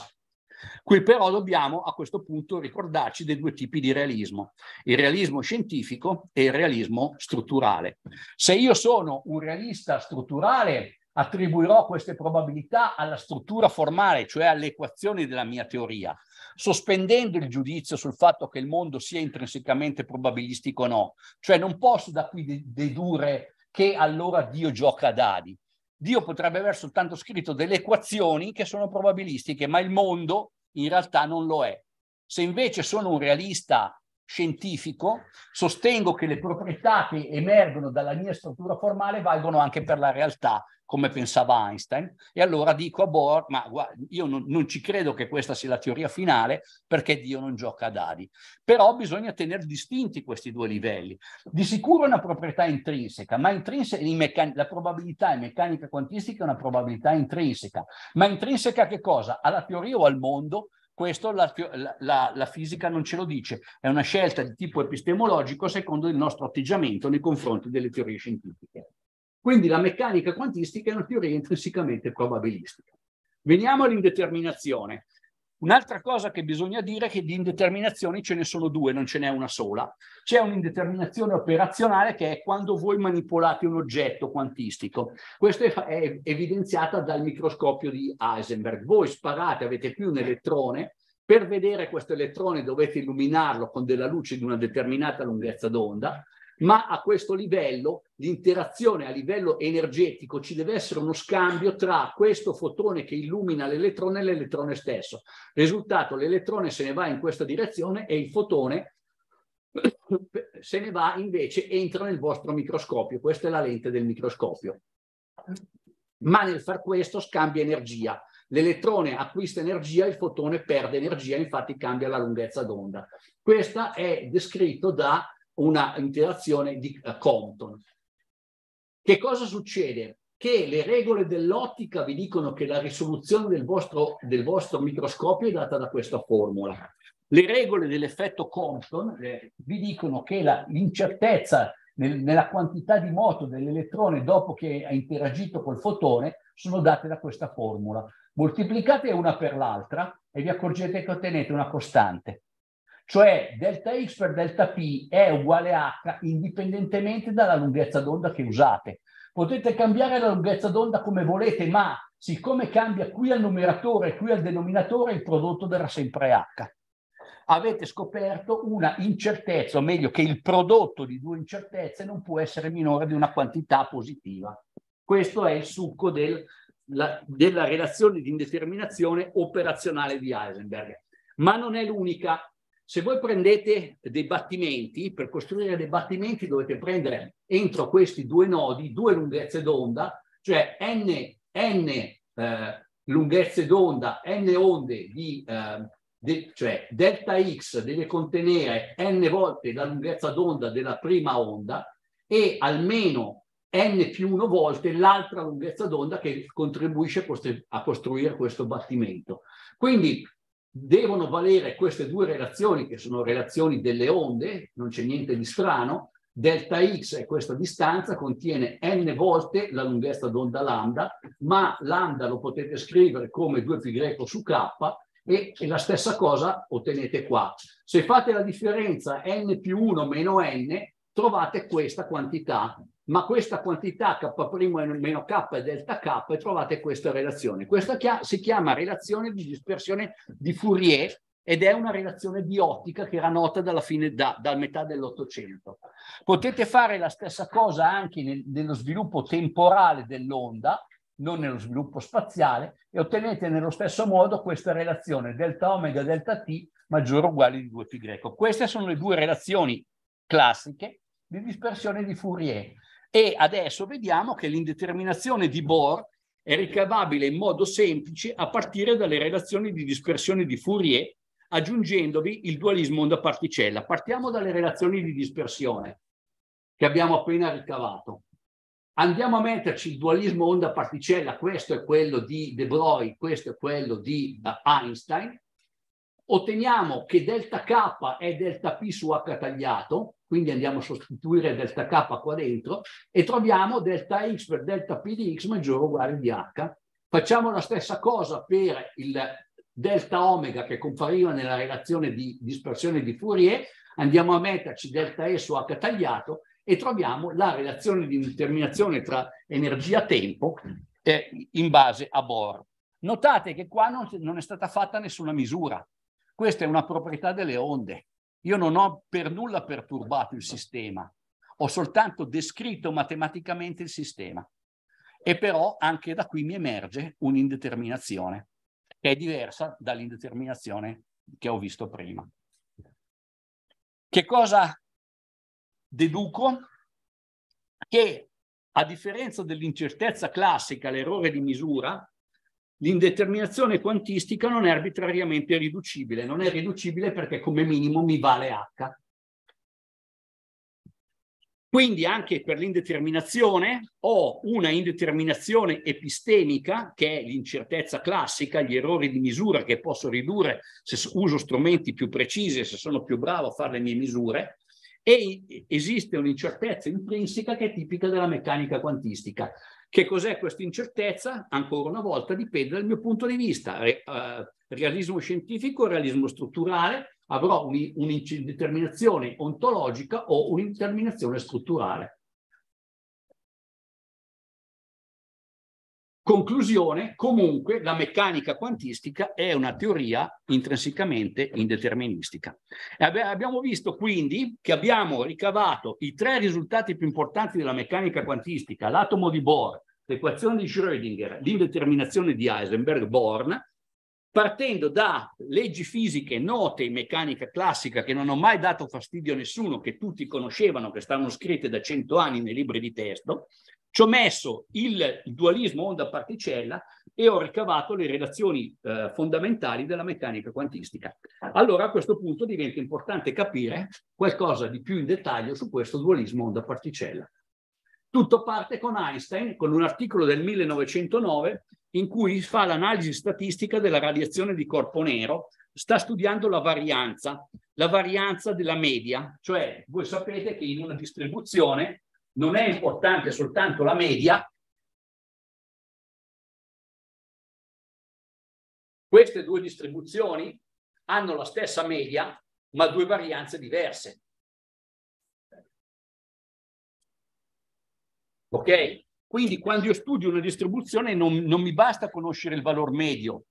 Qui però dobbiamo a questo punto ricordarci dei due tipi di realismo, il realismo scientifico e il realismo strutturale. Se io sono un realista strutturale, attribuirò queste probabilità alla struttura formale, cioè alle equazioni della mia teoria, sospendendo il giudizio sul fatto che il mondo sia intrinsecamente probabilistico o no. Cioè non posso da qui dedurre che allora Dio gioca a dadi. Dio potrebbe aver soltanto scritto delle equazioni che sono probabilistiche, ma il mondo in realtà non lo è. Se invece sono un realista scientifico, sostengo che le proprietà che emergono dalla mia struttura formale valgono anche per la realtà, come pensava Einstein, e allora dico a Bohr, ma io non, non, ci credo che questa sia la teoria finale perché Dio non gioca a dadi. Però bisogna tenere distinti questi due livelli. Di sicuro è una proprietà intrinseca, ma intrinseca, in la probabilità in meccanica quantistica è una probabilità intrinseca. Ma intrinseca a che cosa? Alla teoria o al mondo? Questo la, la, la, fisica non ce lo dice, è una scelta di tipo epistemologico secondo il nostro atteggiamento nei confronti delle teorie scientifiche. Quindi la meccanica quantistica è una teoria intrinsecamente probabilistica. Veniamo all'indeterminazione. Un'altra cosa che bisogna dire è che di indeterminazioni ce ne sono due, non ce n'è una sola. C'è un'indeterminazione operazionale che è quando voi manipolate un oggetto quantistico. Questo è, evidenziata dal microscopio di Heisenberg. Voi sparate, avete qui un elettrone, per vedere questo elettrone dovete illuminarlo con della luce di una determinata lunghezza d'onda, ma a questo livello l'interazione a livello energetico ci deve essere uno scambio tra questo fotone che illumina l'elettrone e l'elettrone stesso. Risultato, l'elettrone se ne va in questa direzione e il fotone se ne va invece, entra nel vostro microscopio. Questa è la lente del microscopio. Ma nel far questo scambia energia. L'elettrone acquista energia, il fotone perde energia, infatti cambia la lunghezza d'onda. Questo è descritto da una interazione di uh, Compton. Che cosa succede? Che le regole dell'ottica vi dicono che la risoluzione del vostro, del vostro microscopio è data da questa formula. Le regole dell'effetto Compton eh, vi dicono che l'incertezza nel, nella quantità di moto dell'elettrone dopo che ha interagito col fotone sono date da questa formula. Moltiplicate una per l'altra e vi accorgete che ottenete una costante cioè delta x per delta p è uguale a h indipendentemente dalla lunghezza d'onda che usate. Potete cambiare la lunghezza d'onda come volete, ma siccome cambia qui al numeratore e qui al denominatore, il prodotto darà sempre h. Avete scoperto una incertezza, o meglio che il prodotto di due incertezze non può essere minore di una quantità positiva. Questo è il succo del, la, della relazione di indeterminazione operazionale di Heisenberg. Ma non è l'unica se voi prendete dei battimenti, per costruire dei battimenti dovete prendere entro questi due nodi due lunghezze d'onda, cioè n, n eh, lunghezze d'onda, n onde di, eh, de, cioè delta x deve contenere n volte la lunghezza d'onda della prima onda e almeno n più 1 volte l'altra lunghezza d'onda che contribuisce a costruire questo battimento. Quindi devono valere queste due relazioni che sono relazioni delle onde, non c'è niente di strano, delta x è questa distanza, contiene n volte la lunghezza d'onda lambda, ma lambda lo potete scrivere come 2π su k e, e, la stessa cosa ottenete qua. Se fate la differenza n più 1 meno n, trovate questa quantità ma questa quantità K' meno K è delta K e trovate questa relazione. Questa si chiama relazione di dispersione di Fourier ed è una relazione biotica che era nota dalla fine, da, dal metà dell'Ottocento. Potete fare la stessa cosa anche nel, nello sviluppo temporale dell'onda, non nello sviluppo spaziale, e ottenete nello stesso modo questa relazione delta omega delta t maggiore o uguale di 2π. Queste sono le due relazioni classiche di dispersione di Fourier. E adesso vediamo che l'indeterminazione di Bohr è ricavabile in modo semplice a partire dalle relazioni di dispersione di Fourier, aggiungendovi il dualismo onda-particella. Partiamo dalle relazioni di dispersione che abbiamo appena ricavato. Andiamo a metterci il dualismo onda-particella, questo è quello di De Broglie, questo è quello di Einstein, otteniamo che delta K è delta P su H tagliato, quindi andiamo a sostituire delta K qua dentro e troviamo delta X per delta P di X maggiore o uguale di H. Facciamo la stessa cosa per il delta omega che compariva nella relazione di dispersione di Fourier, andiamo a metterci delta E su H tagliato e troviamo la relazione di determinazione tra energia-tempo eh, in base a Bohr. Notate che qua non, non è stata fatta nessuna misura. Questa è una proprietà delle onde. Io non ho per nulla perturbato il sistema, ho soltanto descritto matematicamente il sistema. E però anche da qui mi emerge un'indeterminazione che è diversa dall'indeterminazione che ho visto prima. Che cosa deduco? Che a differenza dell'incertezza classica, l'errore di misura, L'indeterminazione quantistica non è arbitrariamente riducibile, non è riducibile perché come minimo mi vale H. Quindi anche per l'indeterminazione ho una indeterminazione epistemica, che è l'incertezza classica, gli errori di misura che posso ridurre se uso strumenti più precisi e se sono più bravo a fare le mie misure, e esiste un'incertezza intrinseca che è tipica della meccanica quantistica. Che cos'è questa incertezza? Ancora una volta dipende dal mio punto di vista. Re, uh, realismo scientifico, realismo strutturale, avrò un'indeterminazione ontologica o un'indeterminazione strutturale. Conclusione, comunque la meccanica quantistica è una teoria intrinsecamente indeterministica. Abbiamo visto quindi che abbiamo ricavato i tre risultati più importanti della meccanica quantistica, l'atomo di Bohr, l'equazione di Schrödinger, l'indeterminazione di Heisenberg-Born, partendo da leggi fisiche note in meccanica classica che non ho mai dato fastidio a nessuno, che tutti conoscevano, che stavano scritte da cento anni nei libri di testo, ci ho messo il dualismo onda-particella e ho ricavato le relazioni eh, fondamentali della meccanica quantistica. Allora a questo punto diventa importante capire qualcosa di più in dettaglio su questo dualismo onda-particella. Tutto parte con Einstein, con un articolo del 1909 in cui fa l'analisi statistica della radiazione di corpo nero, sta studiando la varianza, la varianza della media, cioè voi sapete che in una distribuzione non è importante soltanto la media, queste due distribuzioni hanno la stessa media, ma due varianze diverse. Ok? Quindi quando io studio una distribuzione non, non mi basta conoscere il valore medio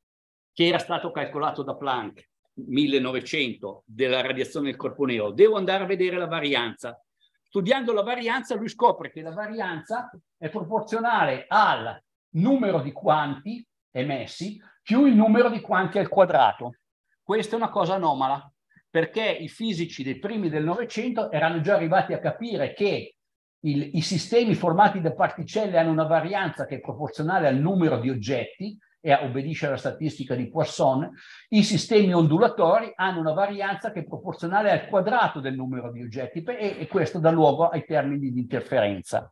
che era stato calcolato da Planck 1900 della radiazione del corpo nero, devo andare a vedere la varianza studiando la varianza lui scopre che la varianza è proporzionale al numero di quanti emessi più il numero di quanti al quadrato. Questa è una cosa anomala, perché i fisici dei primi del Novecento erano già arrivati a capire che il, i sistemi formati da particelle hanno una varianza che è proporzionale al numero di oggetti e obbedisce alla statistica di Poisson, i sistemi ondulatori hanno una varianza che è proporzionale al quadrato del numero di oggetti e, e questo dà luogo ai termini di interferenza.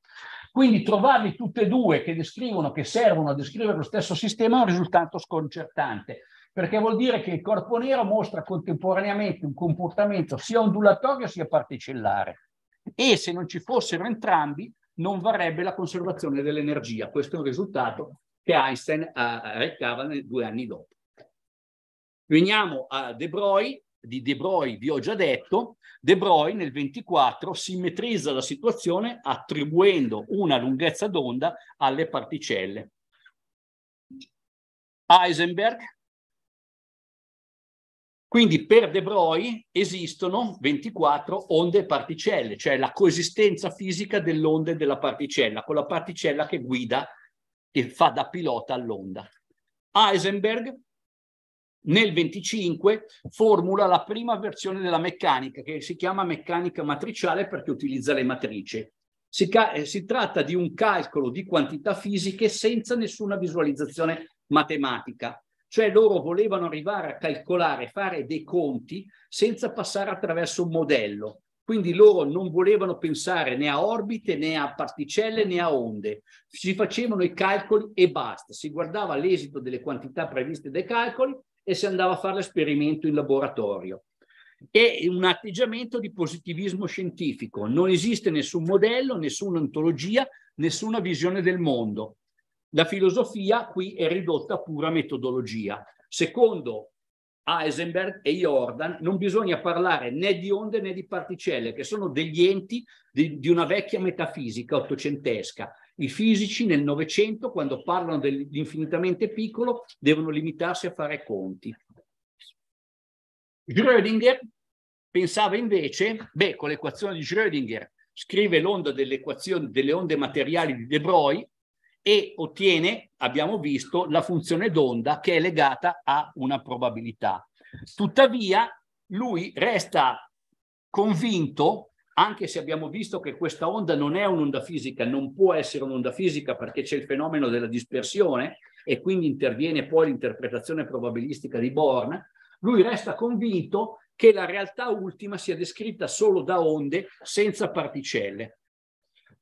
Quindi trovarli tutte e due che descrivono, che servono a descrivere lo stesso sistema è un risultato sconcertante, perché vuol dire che il corpo nero mostra contemporaneamente un comportamento sia ondulatorio sia particellare e se non ci fossero entrambi non varrebbe la conservazione dell'energia. Questo è un risultato che Einstein uh, recava due anni dopo. Veniamo a De Broglie, di De Broglie vi ho già detto, De Broglie nel 24 simmetrizza la situazione attribuendo una lunghezza d'onda alle particelle. Heisenberg Quindi per De Broglie esistono 24 onde e particelle, cioè la coesistenza fisica dell'onda e della particella, con la particella che guida e fa da pilota all'onda. Heisenberg nel 25 formula la prima versione della meccanica che si chiama meccanica matriciale perché utilizza le matrici. Si, eh, si, tratta di un calcolo di quantità fisiche senza nessuna visualizzazione matematica cioè loro volevano arrivare a calcolare, fare dei conti senza passare attraverso un modello. Quindi loro non volevano pensare né a orbite, né a particelle, né a onde. Si facevano i calcoli e basta. Si guardava l'esito delle quantità previste dai calcoli e si andava a fare l'esperimento in laboratorio. È un atteggiamento di positivismo scientifico. Non esiste nessun modello, nessuna ontologia, nessuna visione del mondo. La filosofia qui è ridotta a pura metodologia. Secondo Heisenberg e Jordan non bisogna parlare né di onde né di particelle, che sono degli enti di, di una vecchia metafisica ottocentesca. I fisici nel Novecento, quando parlano dell'infinitamente piccolo, devono limitarsi a fare conti. Schrödinger pensava invece, beh, con l'equazione di Schrödinger scrive l'onda delle onde materiali di De Broglie, e ottiene, abbiamo visto, la funzione d'onda che è legata a una probabilità. Tuttavia, lui resta convinto, anche se abbiamo visto che questa onda non è un'onda fisica, non può essere un'onda fisica perché c'è il fenomeno della dispersione e quindi interviene poi l'interpretazione probabilistica di Born, lui resta convinto che la realtà ultima sia descritta solo da onde senza particelle.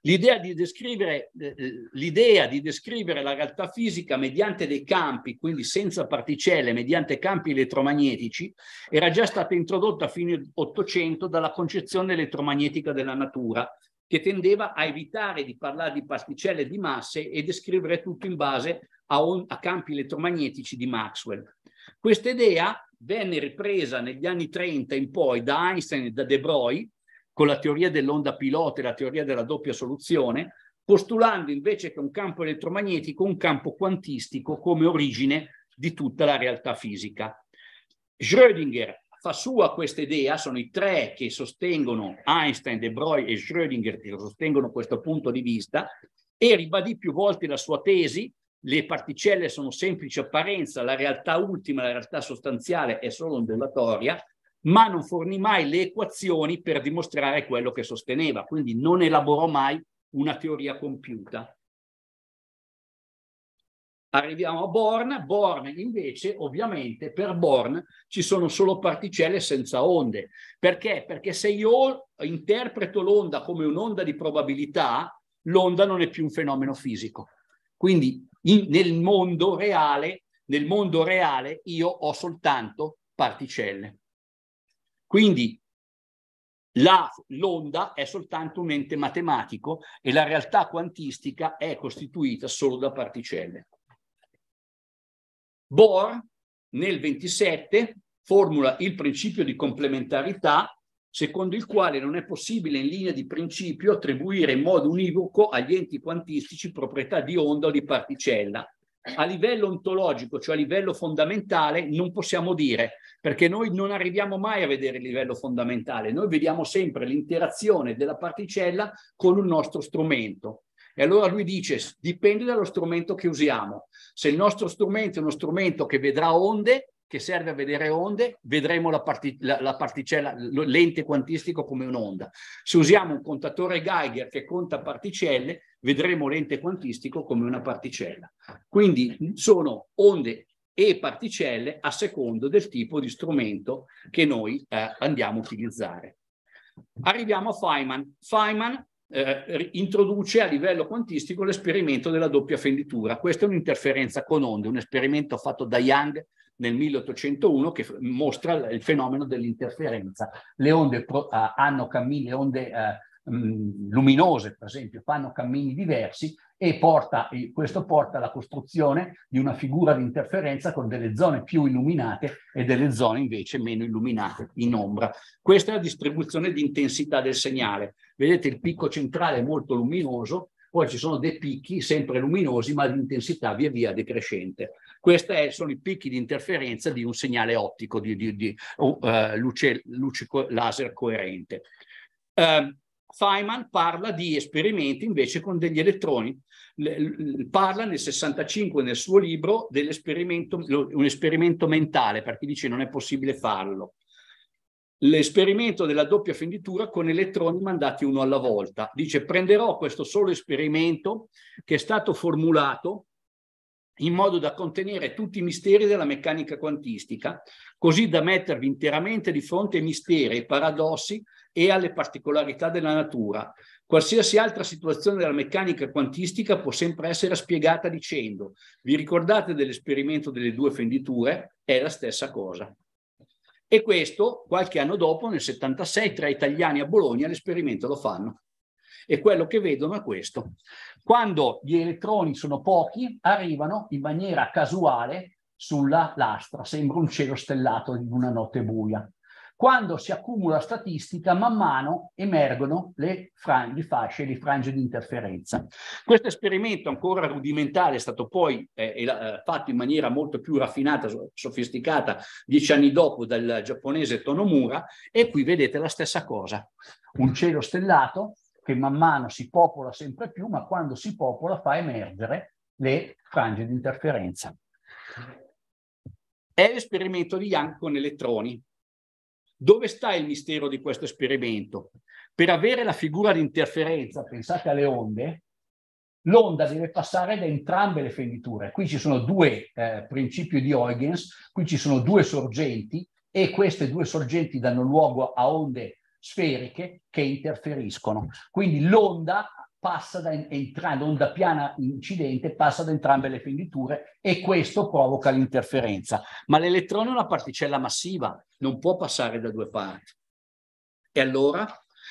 L'idea di, descrivere, eh, eh, l'idea di descrivere la realtà fisica mediante dei campi, quindi senza particelle, mediante campi elettromagnetici, era già stata introdotta a fine Ottocento dalla concezione elettromagnetica della natura, che tendeva a evitare di parlare di particelle di masse e descrivere tutto in base a, on- a campi elettromagnetici di Maxwell. Questa idea venne ripresa negli anni 30 in poi da Einstein e da De Broglie con la teoria dell'onda pilota e la teoria della doppia soluzione, postulando invece che un campo elettromagnetico un campo quantistico come origine di tutta la realtà fisica. Schrödinger fa sua questa idea, sono i tre che sostengono Einstein, De Broglie e Schrödinger che sostengono questo punto di vista e ribadì più volte la sua tesi, le particelle sono semplici apparenza, la realtà ultima, la realtà sostanziale è solo ondulatoria, ma non fornì mai le equazioni per dimostrare quello che sosteneva, quindi non elaborò mai una teoria compiuta. Arriviamo a Born. Born invece, ovviamente, per Born ci sono solo particelle senza onde. Perché? Perché se io interpreto l'onda come un'onda di probabilità, l'onda non è più un fenomeno fisico. Quindi in, nel mondo reale, nel mondo reale io ho soltanto particelle. Quindi l'onda è soltanto un ente matematico e la realtà quantistica è costituita solo da particelle. Bohr nel 27 formula il principio di complementarità secondo il quale non è possibile in linea di principio attribuire in modo univoco agli enti quantistici proprietà di onda o di particella a livello ontologico, cioè a livello fondamentale, non possiamo dire, perché noi non arriviamo mai a vedere il livello fondamentale, noi vediamo sempre l'interazione della particella con un nostro strumento. E allora lui dice, dipende dallo strumento che usiamo. Se il nostro strumento è uno strumento che vedrà onde, che serve a vedere onde, vedremo la, parti, la, la particella, l'ente quantistico come un'onda. Se usiamo un contatore Geiger che conta particelle, vedremo l'ente quantistico come una particella. Quindi sono onde e particelle a secondo del tipo di strumento che noi eh, andiamo a utilizzare. Arriviamo a Feynman. Feynman eh, introduce a livello quantistico l'esperimento della doppia fenditura. Questa è un'interferenza con onde, un esperimento fatto da Young nel 1801 che mostra il fenomeno dell'interferenza. Le onde pro, uh, hanno cammini, le onde uh, mh, luminose, per esempio, fanno cammini diversi e porta, questo porta alla costruzione di una figura di interferenza con delle zone più illuminate e delle zone invece meno illuminate, in ombra. Questa è la distribuzione di intensità del segnale. Vedete il picco centrale è molto luminoso, poi ci sono dei picchi sempre luminosi ma di intensità via via decrescente. Questi sono i picchi di interferenza di un segnale ottico di, di, di uh, luce, luce laser coerente. Uh, Feynman parla di esperimenti invece con degli elettroni. Le, parla nel 65 nel suo libro dell'esperimento, un esperimento mentale, perché dice non è possibile farlo l'esperimento della doppia fenditura con elettroni mandati uno alla volta. Dice prenderò questo solo esperimento che è stato formulato in modo da contenere tutti i misteri della meccanica quantistica, così da mettervi interamente di fronte ai misteri, ai paradossi e alle particolarità della natura. Qualsiasi altra situazione della meccanica quantistica può sempre essere spiegata dicendo, vi ricordate dell'esperimento delle due fenditure? È la stessa cosa. E questo, qualche anno dopo, nel 76, tre italiani a Bologna l'esperimento lo fanno. E quello che vedono è questo. Quando gli elettroni sono pochi, arrivano in maniera casuale sulla lastra, sembra un cielo stellato in una notte buia. Quando si accumula statistica, man mano emergono le, le fasce, le frange di interferenza. Questo esperimento ancora rudimentale è stato poi eh, eh, fatto in maniera molto più raffinata, sofisticata, dieci anni dopo dal giapponese Tonomura, e qui vedete la stessa cosa. Un cielo stellato che man mano si popola sempre più, ma quando si popola fa emergere le frange di interferenza. È l'esperimento di Young con elettroni. Dove sta il mistero di questo esperimento? Per avere la figura di interferenza, pensate alle onde, l'onda deve passare da entrambe le fenditure. Qui ci sono due eh, principi di Huygens, qui ci sono due sorgenti e queste due sorgenti danno luogo a onde sferiche che interferiscono. Quindi l'onda passa da entrambe, l'onda piana incidente passa da entrambe le fenditure e questo provoca l'interferenza. Ma l'elettrone è una particella massiva, non può passare da due parti. E allora?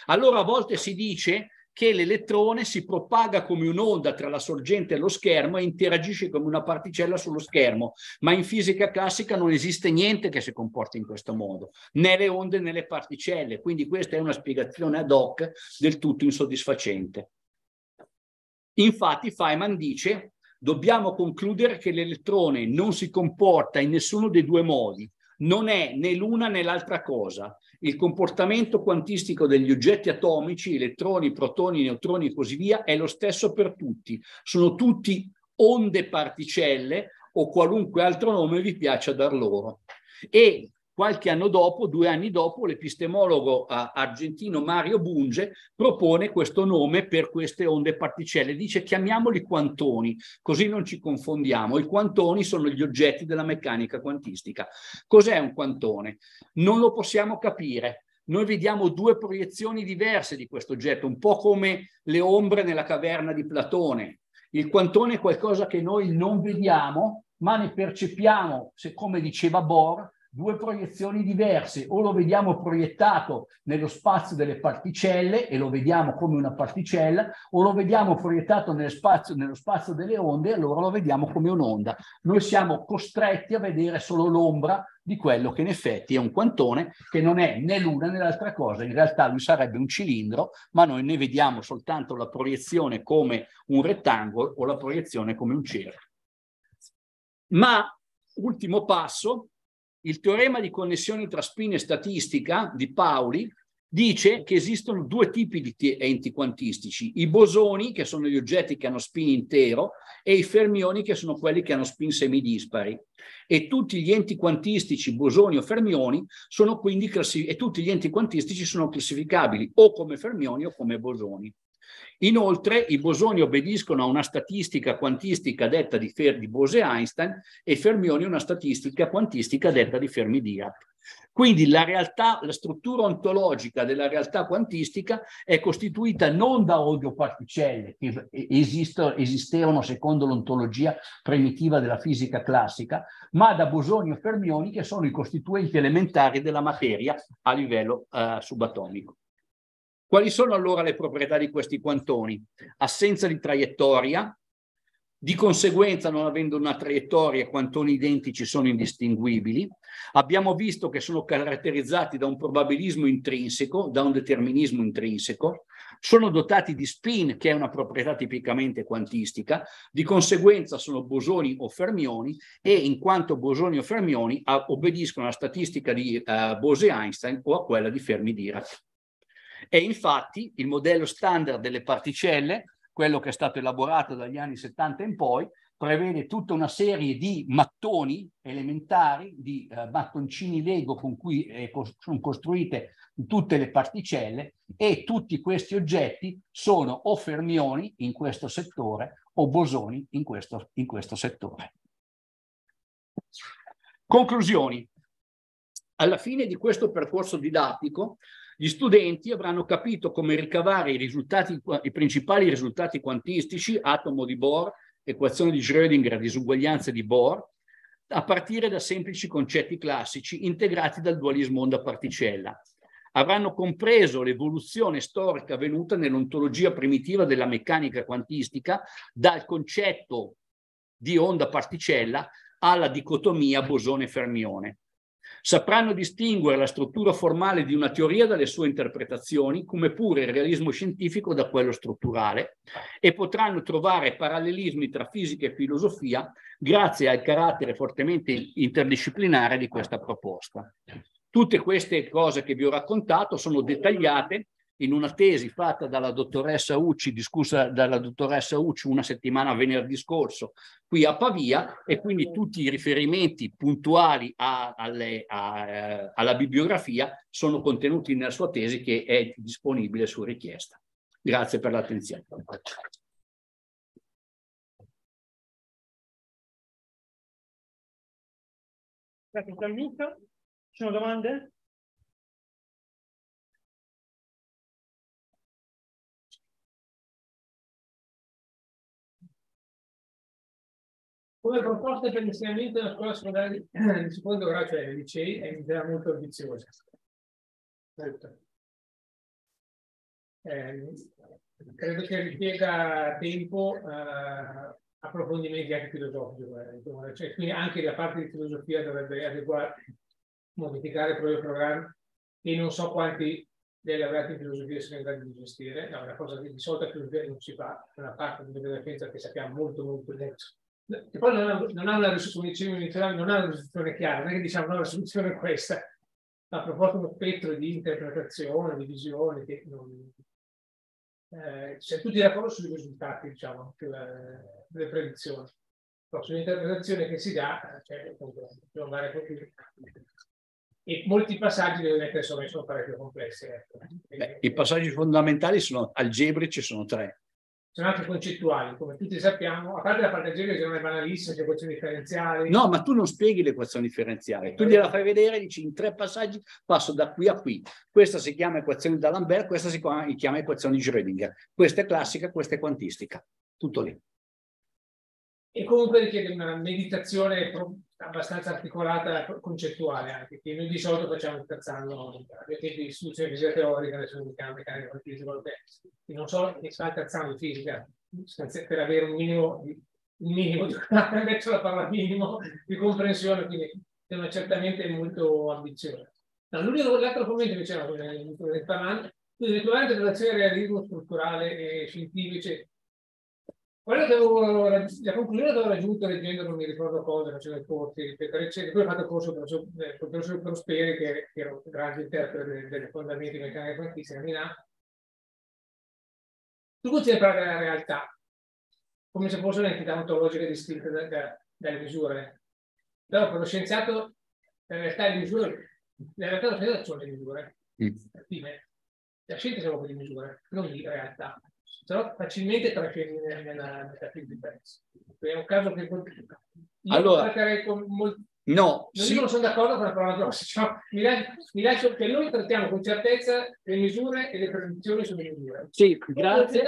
Allora a volte si dice che l'elettrone si propaga come un'onda tra la sorgente e lo schermo e interagisce come una particella sullo schermo, ma in fisica classica non esiste niente che si comporti in questo modo, né le onde né le particelle, quindi questa è una spiegazione ad hoc del tutto insoddisfacente. Infatti Feynman dice dobbiamo concludere che l'elettrone non si comporta in nessuno dei due modi, non è né l'una né l'altra cosa, il comportamento quantistico degli oggetti atomici, elettroni, protoni, neutroni e così via, è lo stesso per tutti. Sono tutti onde particelle o qualunque altro nome vi piaccia dar loro. E qualche anno dopo, due anni dopo, l'epistemologo uh, argentino Mario Bunge propone questo nome per queste onde particelle. Dice chiamiamoli quantoni, così non ci confondiamo. I quantoni sono gli oggetti della meccanica quantistica. Cos'è un quantone? Non lo possiamo capire. Noi vediamo due proiezioni diverse di questo oggetto, un po' come le ombre nella caverna di Platone. Il quantone è qualcosa che noi non vediamo, ma ne percepiamo, se, come diceva Bohr, due proiezioni diverse, o lo vediamo proiettato nello spazio delle particelle e lo vediamo come una particella, o lo vediamo proiettato nello spazio, nello spazio delle onde e allora lo vediamo come un'onda. Noi siamo costretti a vedere solo l'ombra di quello che in effetti è un quantone che non è né l'una né l'altra cosa, in realtà lui sarebbe un cilindro, ma noi ne vediamo soltanto la proiezione come un rettangolo o la proiezione come un cerchio. Ma ultimo passo, il teorema di connessione tra spin e statistica di Pauli dice che esistono due tipi di enti quantistici, i bosoni, che sono gli oggetti che hanno spin intero, e i fermioni, che sono quelli che hanno spin semidispari. E tutti gli enti quantistici, bosoni o fermioni, sono quindi classi- e tutti gli enti quantistici sono classificabili o come fermioni o come bosoni. Inoltre i bosoni obbediscono a una statistica quantistica detta di, Fer- di Bose-Einstein e i fermioni una statistica quantistica detta di Fermi-Dirac. Quindi la realtà, la struttura ontologica della realtà quantistica è costituita non da audioparticelle che esistono, esistevano secondo l'ontologia primitiva della fisica classica, ma da bosoni o fermioni che sono i costituenti elementari della materia a livello uh, subatomico. Quali sono allora le proprietà di questi quantoni? Assenza di traiettoria, di conseguenza non avendo una traiettoria quantoni identici sono indistinguibili. Abbiamo visto che sono caratterizzati da un probabilismo intrinseco, da un determinismo intrinseco, sono dotati di spin, che è una proprietà tipicamente quantistica, di conseguenza sono bosoni o fermioni e in quanto bosoni o fermioni obbediscono alla statistica di uh, Bose-Einstein o a quella di Fermi-Dirac. E infatti il modello standard delle particelle quello che è stato elaborato dagli anni 70 in poi, prevede tutta una serie di mattoni elementari, di eh, mattoncini Lego con cui eh, sono costruite tutte le particelle e tutti questi oggetti sono o fermioni in questo settore o bosoni in questo, in questo settore. Conclusioni. Alla fine di questo percorso didattico gli studenti avranno capito come ricavare i, risultati, i principali risultati quantistici, atomo di Bohr, equazione di Schrödinger, disuguaglianze di Bohr, a partire da semplici concetti classici integrati dal dualismo onda-particella. Avranno compreso l'evoluzione storica avvenuta nell'ontologia primitiva della meccanica quantistica dal concetto di onda-particella alla dicotomia bosone-fermione. Sapranno distinguere la struttura formale di una teoria dalle sue interpretazioni, come pure il realismo scientifico da quello strutturale, e potranno trovare parallelismi tra fisica e filosofia grazie al carattere fortemente interdisciplinare di questa proposta. Tutte queste cose che vi ho raccontato sono dettagliate in una tesi fatta dalla dottoressa Ucci, discussa dalla dottoressa Ucci una settimana venerdì scorso qui a Pavia e quindi tutti i riferimenti puntuali a, alle, a, eh, alla bibliografia sono contenuti nella sua tesi che è disponibile su richiesta. Grazie per l'attenzione. Grazie. Ci sono domande? Come proposta per l'insegnamento della scuola secondaria di secondo grado, cioè licei, è un'idea molto ambiziosa. Eh, credo che richieda tempo, eh, approfondimenti anche filosofici. Eh, cioè, quindi anche la parte di filosofia dovrebbe adeguare, modificare il proprio programma e non so quanti dei laureati in filosofia siano in grado di gestire. È una cosa che di solito a filosofia non si fa, è una parte di defensa che sappiamo molto molto molto che poi non ha, non ha una risoluzione iniziale, non ha una risoluzione chiara, non è che diciamo no, la soluzione è questa, ha proposto uno spettro di interpretazione, di visione, che non, eh, siamo tutti d'accordo sui risultati, diciamo, delle, delle predizioni. Però sull'interpretazione che si dà, cioè, appunto, andare proprio e molti passaggi devo mettere sono, sono parecchio complessi. Ecco. Beh, I passaggi fondamentali sono algebrici, sono tre sono anche concettuali, come tutti sappiamo, a parte la parte algebrica che non è banalissima, c'è equazioni differenziali. No, ma tu non spieghi le equazioni differenziali, tu gliela fai vedere, dici in tre passaggi passo da qui a qui. Questa si chiama equazione da Lambert, questa si chiama equazione di Schrödinger. Questa è classica, questa è quantistica. Tutto lì. E comunque richiede una meditazione abbastanza articolata, concettuale anche, che noi di solito facciamo scherzando, avete di istruzione fisica teorica, adesso meccanica, meccanica quantistica, non so che sta scherzando fisica, per avere un minimo di, un minimo metto la parola minimo di comprensione, quindi sono certamente molto ambizioso. No, l'unico l'altro commento che c'era, come il parlando, quindi l'equivalente relazione realismo strutturale e scientifico, quello che avevo, la conclusione che avevo raggiunto leggendo, non mi ricordo cosa, facendo i corsi, eccetera, eccetera. Poi ho fatto il corso per il professor Prosperi, che, che era un grande interprete dei fondamenti meccaniche quantistiche a Milano. Tu continui a parlare della realtà, come se fosse un'entità ontologica distinta da, da, dalle misure. Però per lo scienziato, la realtà e le misure, la realtà e la sono le misure. Mm. La scienza è proprio di misure, non di realtà però facilmente trascende nella metafisica. È un caso che allora, con molti... No, non, sì. sono d'accordo con la parola grossa, cioè, mi, lascio, mi lascio che noi trattiamo con certezza le misure e le predizioni sulle misure. Sì, grazie.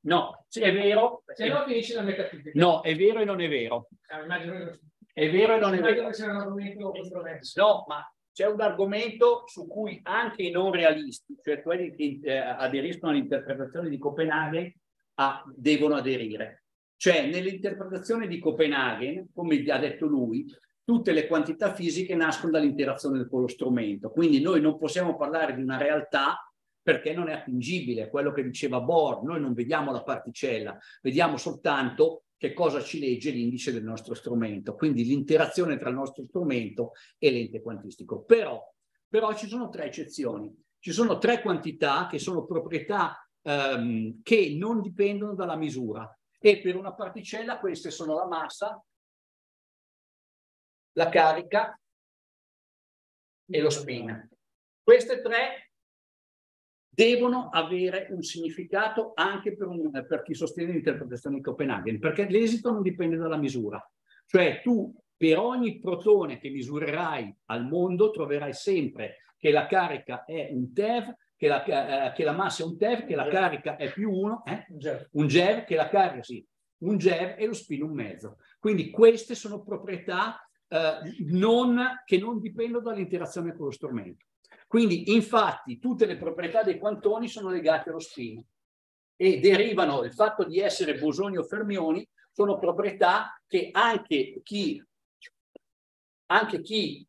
No, sì, è vero. Se no finisce la metafisica. No, è vero e non è vero. Ah, immagino, è vero e non è vero. Argomento controverso. No, ma c'è un argomento su cui anche i non realisti, cioè quelli che eh, aderiscono all'interpretazione di Copenaghen, ah, devono aderire. Cioè, nell'interpretazione di Copenaghen, come ha detto lui, tutte le quantità fisiche nascono dall'interazione con lo strumento. Quindi noi non possiamo parlare di una realtà perché non è attingibile, quello che diceva Bohr, noi non vediamo la particella, vediamo soltanto che cosa ci legge l'indice del nostro strumento, quindi l'interazione tra il nostro strumento e l'ente quantistico. Però, però ci sono tre eccezioni, ci sono tre quantità che sono proprietà ehm, che non dipendono dalla misura e per una particella queste sono la massa, la carica e lo spin. Queste tre devono avere un significato anche per, un, per chi sostiene l'interpretazione di Copenaghen, perché l'esito non dipende dalla misura. Cioè tu per ogni protone che misurerai al mondo troverai sempre che la carica è un TeV, che la, eh, che la massa è un TeV, che la carica è più uno, eh? un GeV, che la carica sì, un GeV e lo spin un mezzo. Quindi queste sono proprietà eh, non, che non dipendono dall'interazione con lo strumento. Quindi, infatti, tutte le proprietà dei quantoni sono legate allo spin e derivano il fatto di essere bosoni o fermioni sono proprietà che anche chi, anche chi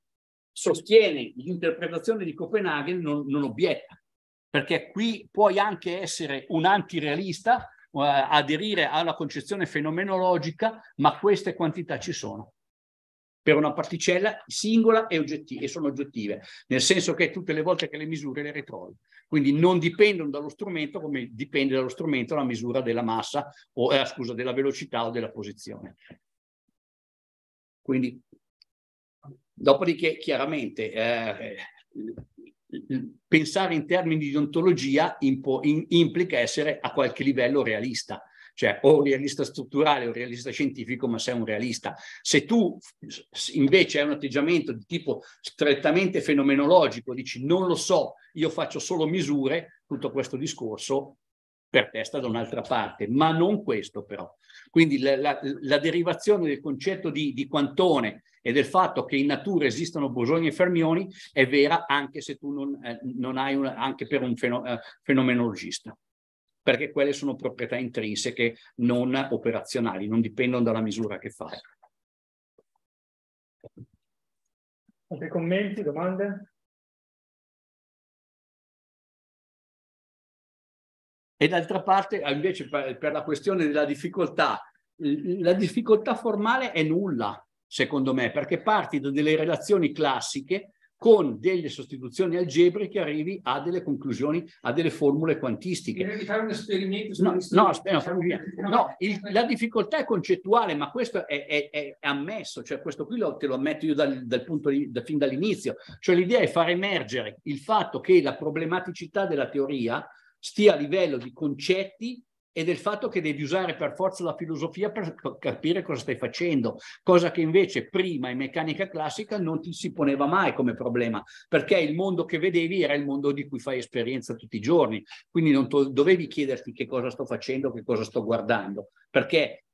sostiene l'interpretazione di Copenaghen non, non, obietta, perché qui puoi anche essere un antirealista, uh, aderire alla concezione fenomenologica, ma queste quantità ci sono per una particella singola e, oggettive, e sono oggettive, nel senso che tutte le volte che le misure le ritrovi. Quindi non dipendono dallo strumento come dipende dallo strumento la misura della massa o eh, scusa, della velocità o della posizione. Quindi, dopodiché, chiaramente, eh, pensare in termini di ontologia implica essere a qualche livello realista cioè o realista strutturale o realista scientifico, ma sei un realista. Se tu invece hai un atteggiamento di tipo strettamente fenomenologico, dici non lo so, io faccio solo misure, tutto questo discorso per te sta da un'altra parte, ma non questo però. Quindi la, la, la derivazione del concetto di, di, quantone e del fatto che in natura esistono bosoni e fermioni è vera anche se tu non, eh, non hai una, anche per un eh, fenomenologista perché quelle sono proprietà intrinseche non operazionali, non dipendono dalla misura che fai. Altri commenti, domande? E d'altra parte, invece, per la questione della difficoltà, la difficoltà formale è nulla, secondo me, perché parti da delle relazioni classiche con delle sostituzioni algebriche arrivi a delle conclusioni, a delle formule quantistiche. Devi fare un esperimento. No, no, aspetta, no, no il, la difficoltà è concettuale, ma questo è, è, è ammesso, cioè questo qui lo, te lo ammetto io dal, dal punto di, da, fin dall'inizio. Cioè l'idea è far emergere il fatto che la problematicità della teoria stia a livello di concetti e del fatto che devi usare per forza la filosofia per capire cosa stai facendo, cosa che invece prima in meccanica classica non ti si poneva mai come problema, perché il mondo che vedevi era il mondo di cui fai esperienza tutti i giorni, quindi non dovevi chiederti che cosa sto facendo, che cosa sto guardando, perché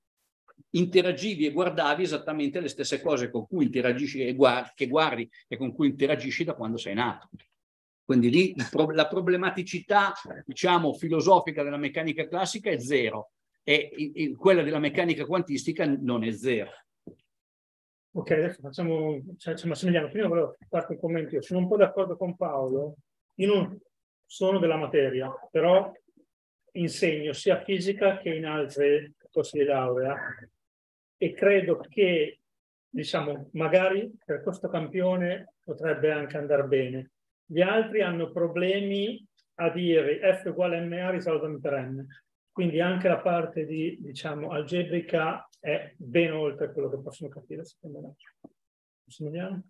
interagivi e guardavi esattamente le stesse cose con cui interagisci e guardi, che guardi e con cui interagisci da quando sei nato. Quindi lì la problematicità, diciamo, filosofica della meccanica classica è zero e quella della meccanica quantistica non è zero. Ok, adesso facciamo, cioè, Massimiliano, prima volevo farti un commento, io sono un po' d'accordo con Paolo, io non sono della materia, però insegno sia fisica che in altri corsi di laurea e credo che, diciamo, magari per questo campione potrebbe anche andare bene, gli altri hanno problemi a dire F uguale MA risolvono per n. Quindi anche la parte di, diciamo, algebrica è ben oltre quello che possono capire, secondo me. Massimiliano?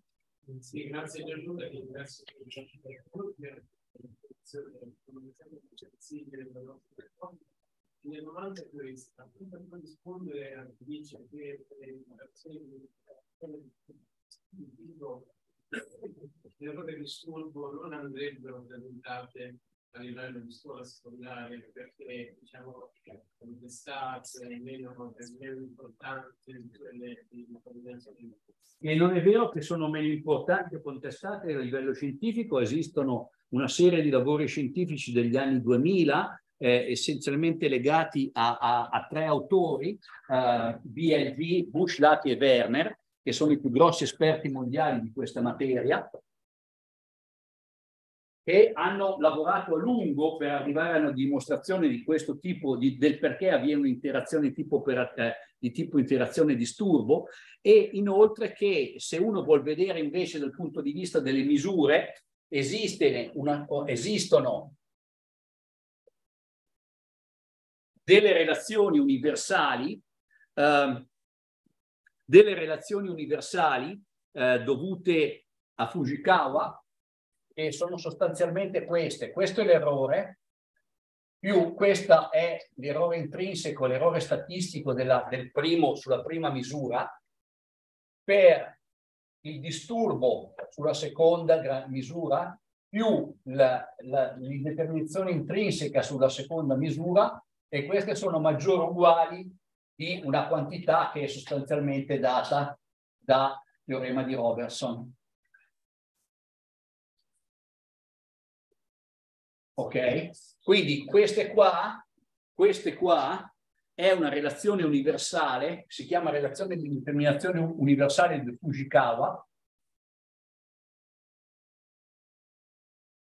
Sì, grazie Gianluca e grazie per nel 90 questa, per rispondere a chi dice che le innovazioni di le ore di disturbo non andrebbero presentate a livello di scuola secondaria perché diciamo contestate meno, meno importanti di quelle di coordinazione. E non è vero che sono meno importanti o contestate a livello scientifico, esistono una serie di lavori scientifici degli anni 2000 eh, essenzialmente legati a, a, a tre autori, eh, BLV, Bush, Lati e Werner, che sono i più grossi esperti mondiali di questa materia, che hanno lavorato a lungo per arrivare a una dimostrazione di questo tipo, di, del perché avviene un'interazione tipo, eh, di tipo interazione disturbo e inoltre che se uno vuol vedere invece dal punto di vista delle misure, una, esistono delle relazioni universali, eh, delle relazioni universali eh, dovute a Fujikawa, che sono sostanzialmente queste. Questo è l'errore, più questo è l'errore intrinseco, l'errore statistico della, del primo, sulla prima misura, per il disturbo sulla seconda misura, più l'indeterminazione intrinseca sulla seconda misura, e queste sono maggiori o uguali di una quantità che è sostanzialmente data da teorema di Robertson. Ok? Quindi queste qua, queste qua è una relazione universale, si chiama relazione di determinazione universale di Fujikawa,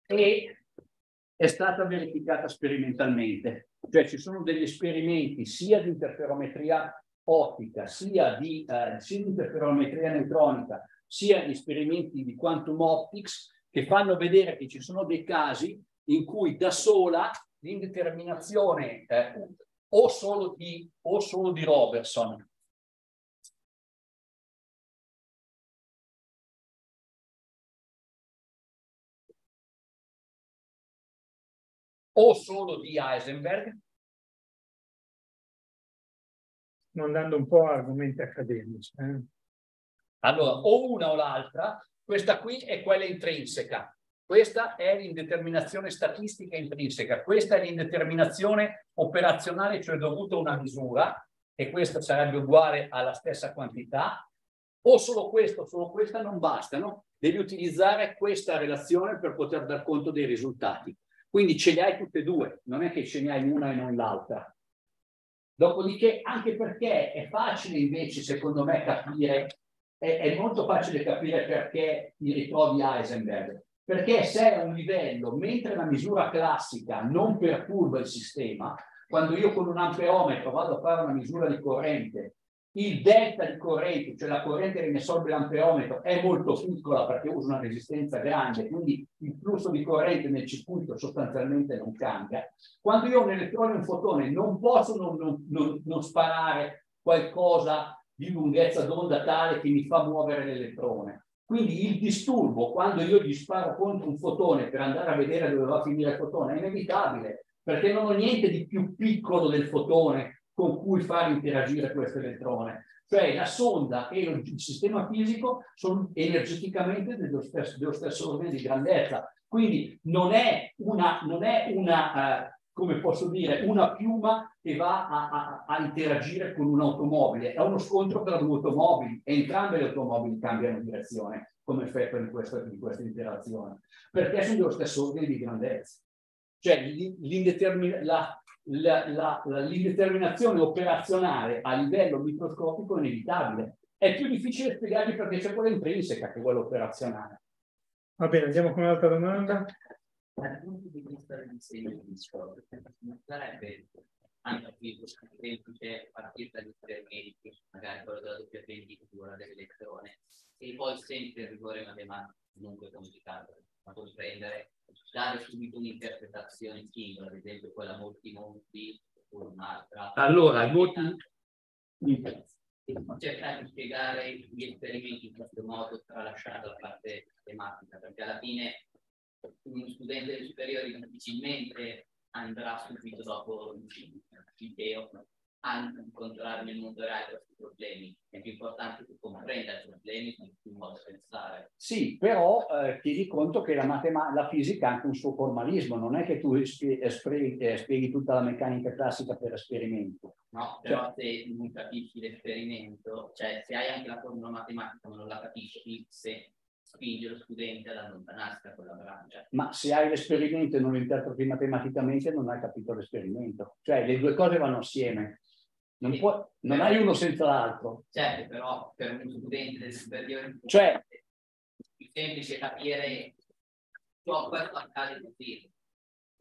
e è stata verificata sperimentalmente. Cioè ci sono degli esperimenti sia di interferometria ottica, sia di, eh, sia di interferometria neutronica, sia di esperimenti di quantum optics che fanno vedere che ci sono dei casi in cui da sola l'indeterminazione eh, o, o solo di Robertson o solo di Heisenberg non dando un po' argomenti accademici. Eh? Allora, o una o l'altra, questa qui è quella intrinseca, questa è l'indeterminazione statistica intrinseca, questa è l'indeterminazione operazionale, cioè dovuta a una misura, e questa sarebbe uguale alla stessa quantità, o solo questo, solo questa non bastano, devi utilizzare questa relazione per poter dar conto dei risultati. Quindi ce le hai tutte e due, non è che ce ne hai una e non l'altra. Dopodiché, anche perché è facile invece, secondo me, capire, è, è molto facile capire perché ti ritrovi Heisenberg perché se è un livello, mentre la misura classica non perturba il sistema, quando io con un amperometro vado a fare una misura di corrente, il delta di corrente, cioè la corrente che ne assorbe l'amperometro, è molto piccola perché uso una resistenza grande, quindi il flusso di corrente nel circuito sostanzialmente non cambia. Quando io ho un elettrone e un fotone non posso non, non, non sparare qualcosa di lunghezza d'onda tale che mi fa muovere l'elettrone. Quindi il disturbo, quando io gli sparo contro un fotone per andare a vedere dove va a finire il fotone, è inevitabile, perché non ho niente di più piccolo del fotone con cui far interagire questo elettrone. Cioè la sonda e il sistema fisico sono energeticamente dello stesso, dello stesso ordine di grandezza. Quindi non è una, non è una uh, come posso dire, una piuma che va a, a, a, interagire con un'automobile. È uno scontro tra due automobili e entrambe le automobili cambiano direzione come effetto di questa, di questa interazione, perché sono dello stesso ordine di grandezza. Cioè l'indeterminazione operazionale a livello microscopico è inevitabile. È più difficile spiegargli perché c'è quella intrinseca che quella operazionale. Va bene, andiamo con un'altra domanda dal punto di vista del disegno di non sarebbe anche più semplice partire dagli esperimenti, magari quello della doppia venditura dell'elettrone, e poi sempre il rigore matematico, comunque complicato, ma comprendere, dare subito un'interpretazione singola, ad esempio quella molti monti oppure un'altra. Allora, molti... Cercare di spiegare gli esperimenti in questo modo tralasciando la parte tematica, perché alla fine uno studente delle superiori difficilmente andrà subito dopo il liceo a incontrare nel mondo reale questi problemi. È più importante che comprenda i problemi su cui modo pensare. Sì, però eh, tieni conto che la, matema- la fisica ha anche un suo formalismo, non è che tu spie- spieghi, eh, spieghi tutta la meccanica classica per esperimento. No, però cioè, se non capisci l'esperimento, cioè se hai anche la formula matematica ma non la capisci, se spinge lo studente ad allontanarsi da quella brancia. Ma se hai l'esperimento e non lo interpreti matematicamente, non hai capito l'esperimento. Cioè, le due cose vanno assieme. Non, può, non hai uno senza l'altro. Certo, però per un studente del superiore Cioè- è più semplice capire ciò questo accade così.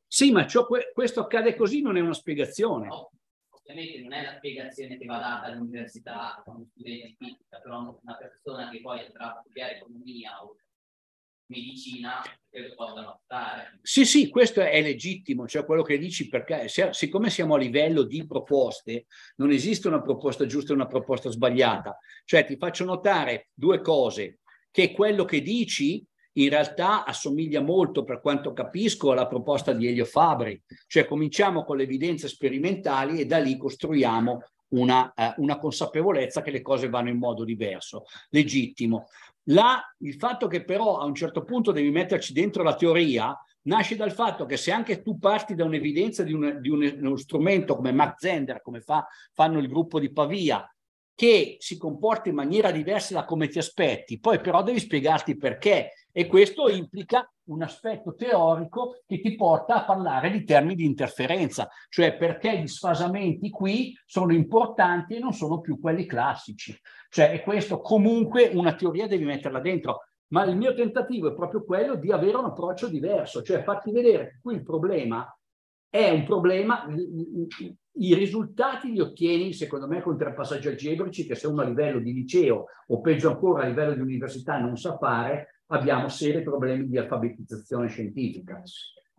Sì, ma ciò- que- questo accade così non è una spiegazione. No, ovviamente non è la spiegazione che va data all'università a uno studente di fisica, però una persona che poi andrà a studiare economia o medicina credo possano stare. Sì, sì, questo è legittimo, cioè quello che dici, perché se- siccome siamo a livello di proposte, non esiste una proposta giusta e una proposta sbagliata. Cioè ti faccio notare due cose, che quello che dici in realtà assomiglia molto, per quanto capisco, alla proposta di Elio Fabri. Cioè cominciamo con le evidenze sperimentali e da lì costruiamo una, eh, una consapevolezza che le cose vanno in modo diverso, legittimo. La, il fatto che però a un certo punto devi metterci dentro la teoria nasce dal fatto che se anche tu parti da un'evidenza di, un, di un- uno strumento come Mark Zender, come fa, fanno il gruppo di Pavia, che si comporta in maniera diversa da come ti aspetti, poi però devi spiegarti perché e questo implica un aspetto teorico che ti porta a parlare di termini di interferenza, cioè perché gli sfasamenti qui sono importanti e non sono più quelli classici. Cioè, e questo comunque una teoria devi metterla dentro. Ma il mio tentativo è proprio quello di avere un approccio diverso, cioè farti vedere qui il problema è un problema, i- risultati li ottieni secondo me con tre passaggi algebrici che se uno a livello di liceo o peggio ancora a livello di università non sa fare, abbiamo seri problemi di alfabetizzazione scientifica.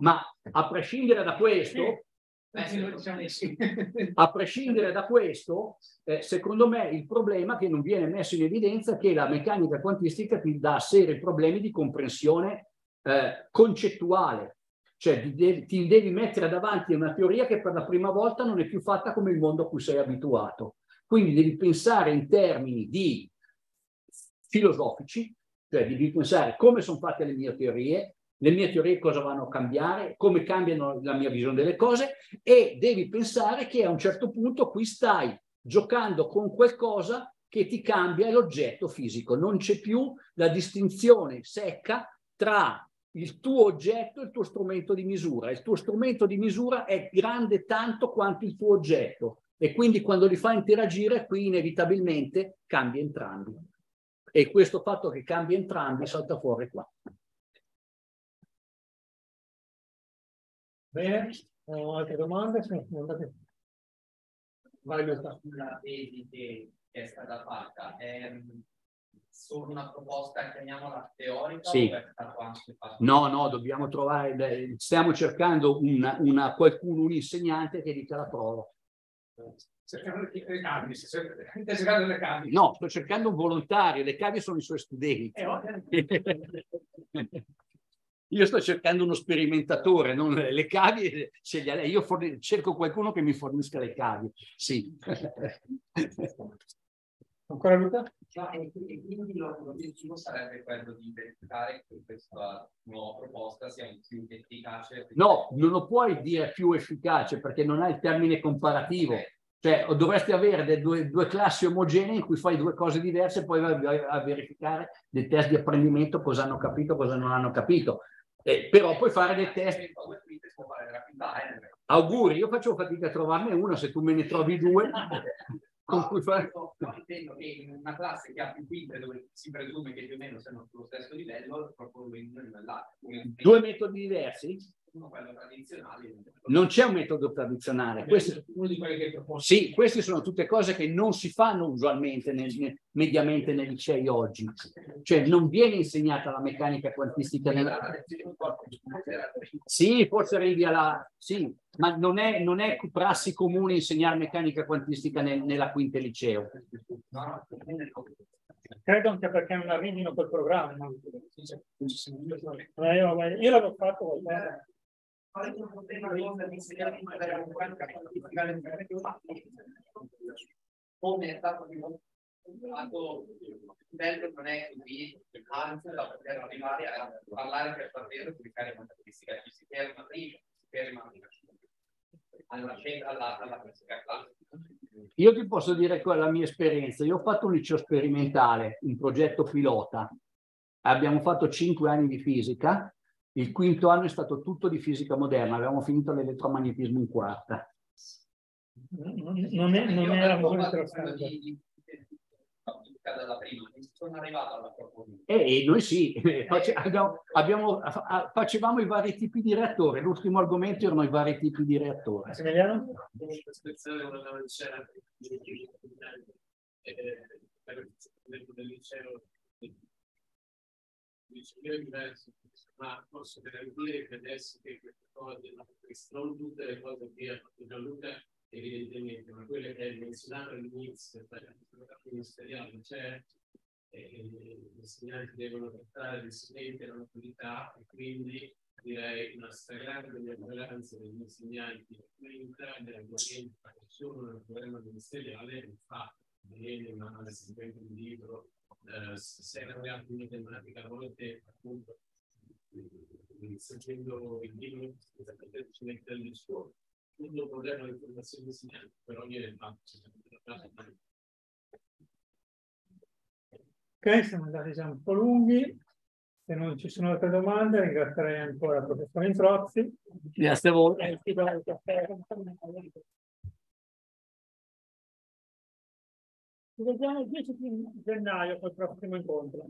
Ma a prescindere da questo, diciamo a prescindere da questo, eh, secondo me il problema che non viene messo in evidenza è che la meccanica quantistica ti dà seri problemi di comprensione eh, concettuale. Cioè ti devi, mettere davanti a una teoria che per la prima volta non è più fatta come il mondo a cui sei abituato. Quindi devi pensare in termini di filosofici, cioè devi pensare come sono fatte le mie teorie, le mie teorie cosa vanno a cambiare, come cambiano la mia visione delle cose e devi pensare che a un certo punto qui stai giocando con qualcosa che ti cambia l'oggetto fisico. Non c'è più la distinzione secca tra il tuo oggetto e il tuo strumento di misura. Il tuo strumento di misura è grande tanto quanto il tuo oggetto e quindi quando li fa interagire qui inevitabilmente cambia entrambi. E questo fatto che cambia entrambi salta fuori qua. Bene, eh, altre domande? Sì, andate. Vai Luca. La tesi che è stata fatta mm, solo una proposta, chiamiamola teorica, Sì. o è stato anche fatto? No, no, dobbiamo trovare, stiamo cercando una, una- qualcuno, un insegnante che dica la prova. Cercando le le cavi, stai cercando le cavi. No, sto cercando un volontario, le cavie sono i suoi studenti. Eh. Io sto cercando uno sperimentatore, non le lei. Io forni- cerco qualcuno che mi fornisca le cavie. Sì. Ancora Luca? No, e quindi l'obiettivo sarebbe quello di verificare che questa nuova proposta sia più efficace. No, non lo puoi dire più efficace perché non hai il termine comparativo. Cioè, o dovresti avere due, due classi omogenee in cui fai due cose diverse e poi vai a verificare dei test di apprendimento cosa hanno capito, cosa non hanno capito. Eh, però puoi fare dei test. Auguri, io faccio fatica a trovarne una, se tu me ne trovi due, con cui fare... Intendo che in una classe che ha più quinte dove si presume che più o meno siano sullo stesso livello, propongo in uno livellato. Due metodi diversi? Uno quello tradizionale. Non c'è un metodo tradizionale. Questi, Uno di quelli che sì, queste sono tutte cose che non si fanno usualmente, nel- nel- mediamente nei licei oggi. Cioè non viene insegnata la meccanica quantistica nella... Sì, forse arrivi alla... Sì, ma non è, non è prassi comune insegnare meccanica quantistica nel- nella quinta liceo. Credo anche perché non arrivino col programma. Eh, io io l'avevo fatto. eh, Come è stato dimostrato, livello non è così, anzi da poter arrivare a parlare per davvero di meccanica quantistica, ci si ferma prima, si ferma alla Io ti posso dire qual è la mia esperienza. Io ho fatto un liceo sperimentale, un progetto pilota, abbiamo fatto cinque anni di fisica, il quinto anno è stato tutto di fisica moderna, abbiamo finito l'elettromagnetismo in quarta. Non, è, non era molto interessante dalla prima, sono arrivato alla proposta. E noi sì, abbiamo, abbiamo, facevamo i vari tipi di reattore, l'ultimo argomento erano i vari tipi di reattore. Emiliano? del liceo è diverso, ma posso garantire che adesso che queste cose, non tutte le cose che Gianluca, evidentemente, ma quelle che hai menzionato all'inizio, ministeriale, c'è, eh, gli insegnanti devono trattare gli studenti alla maturità e quindi direi una stragrande maggioranza degli insegnanti in quinta degli argomenti che sono nel programma ministeriale non fa viene una seguente un libro eh, se laureato in matematica a volte appunto seguendo il libro ci mette il il problema dell'informazione insegnante per ogni elemento ok siamo andati già un po' lunghi. Se non ci sono altre domande ringrazierei ancora il professor Introzzi. Grazie a voi Ci vediamo il 10 gennaio col prossimo incontro.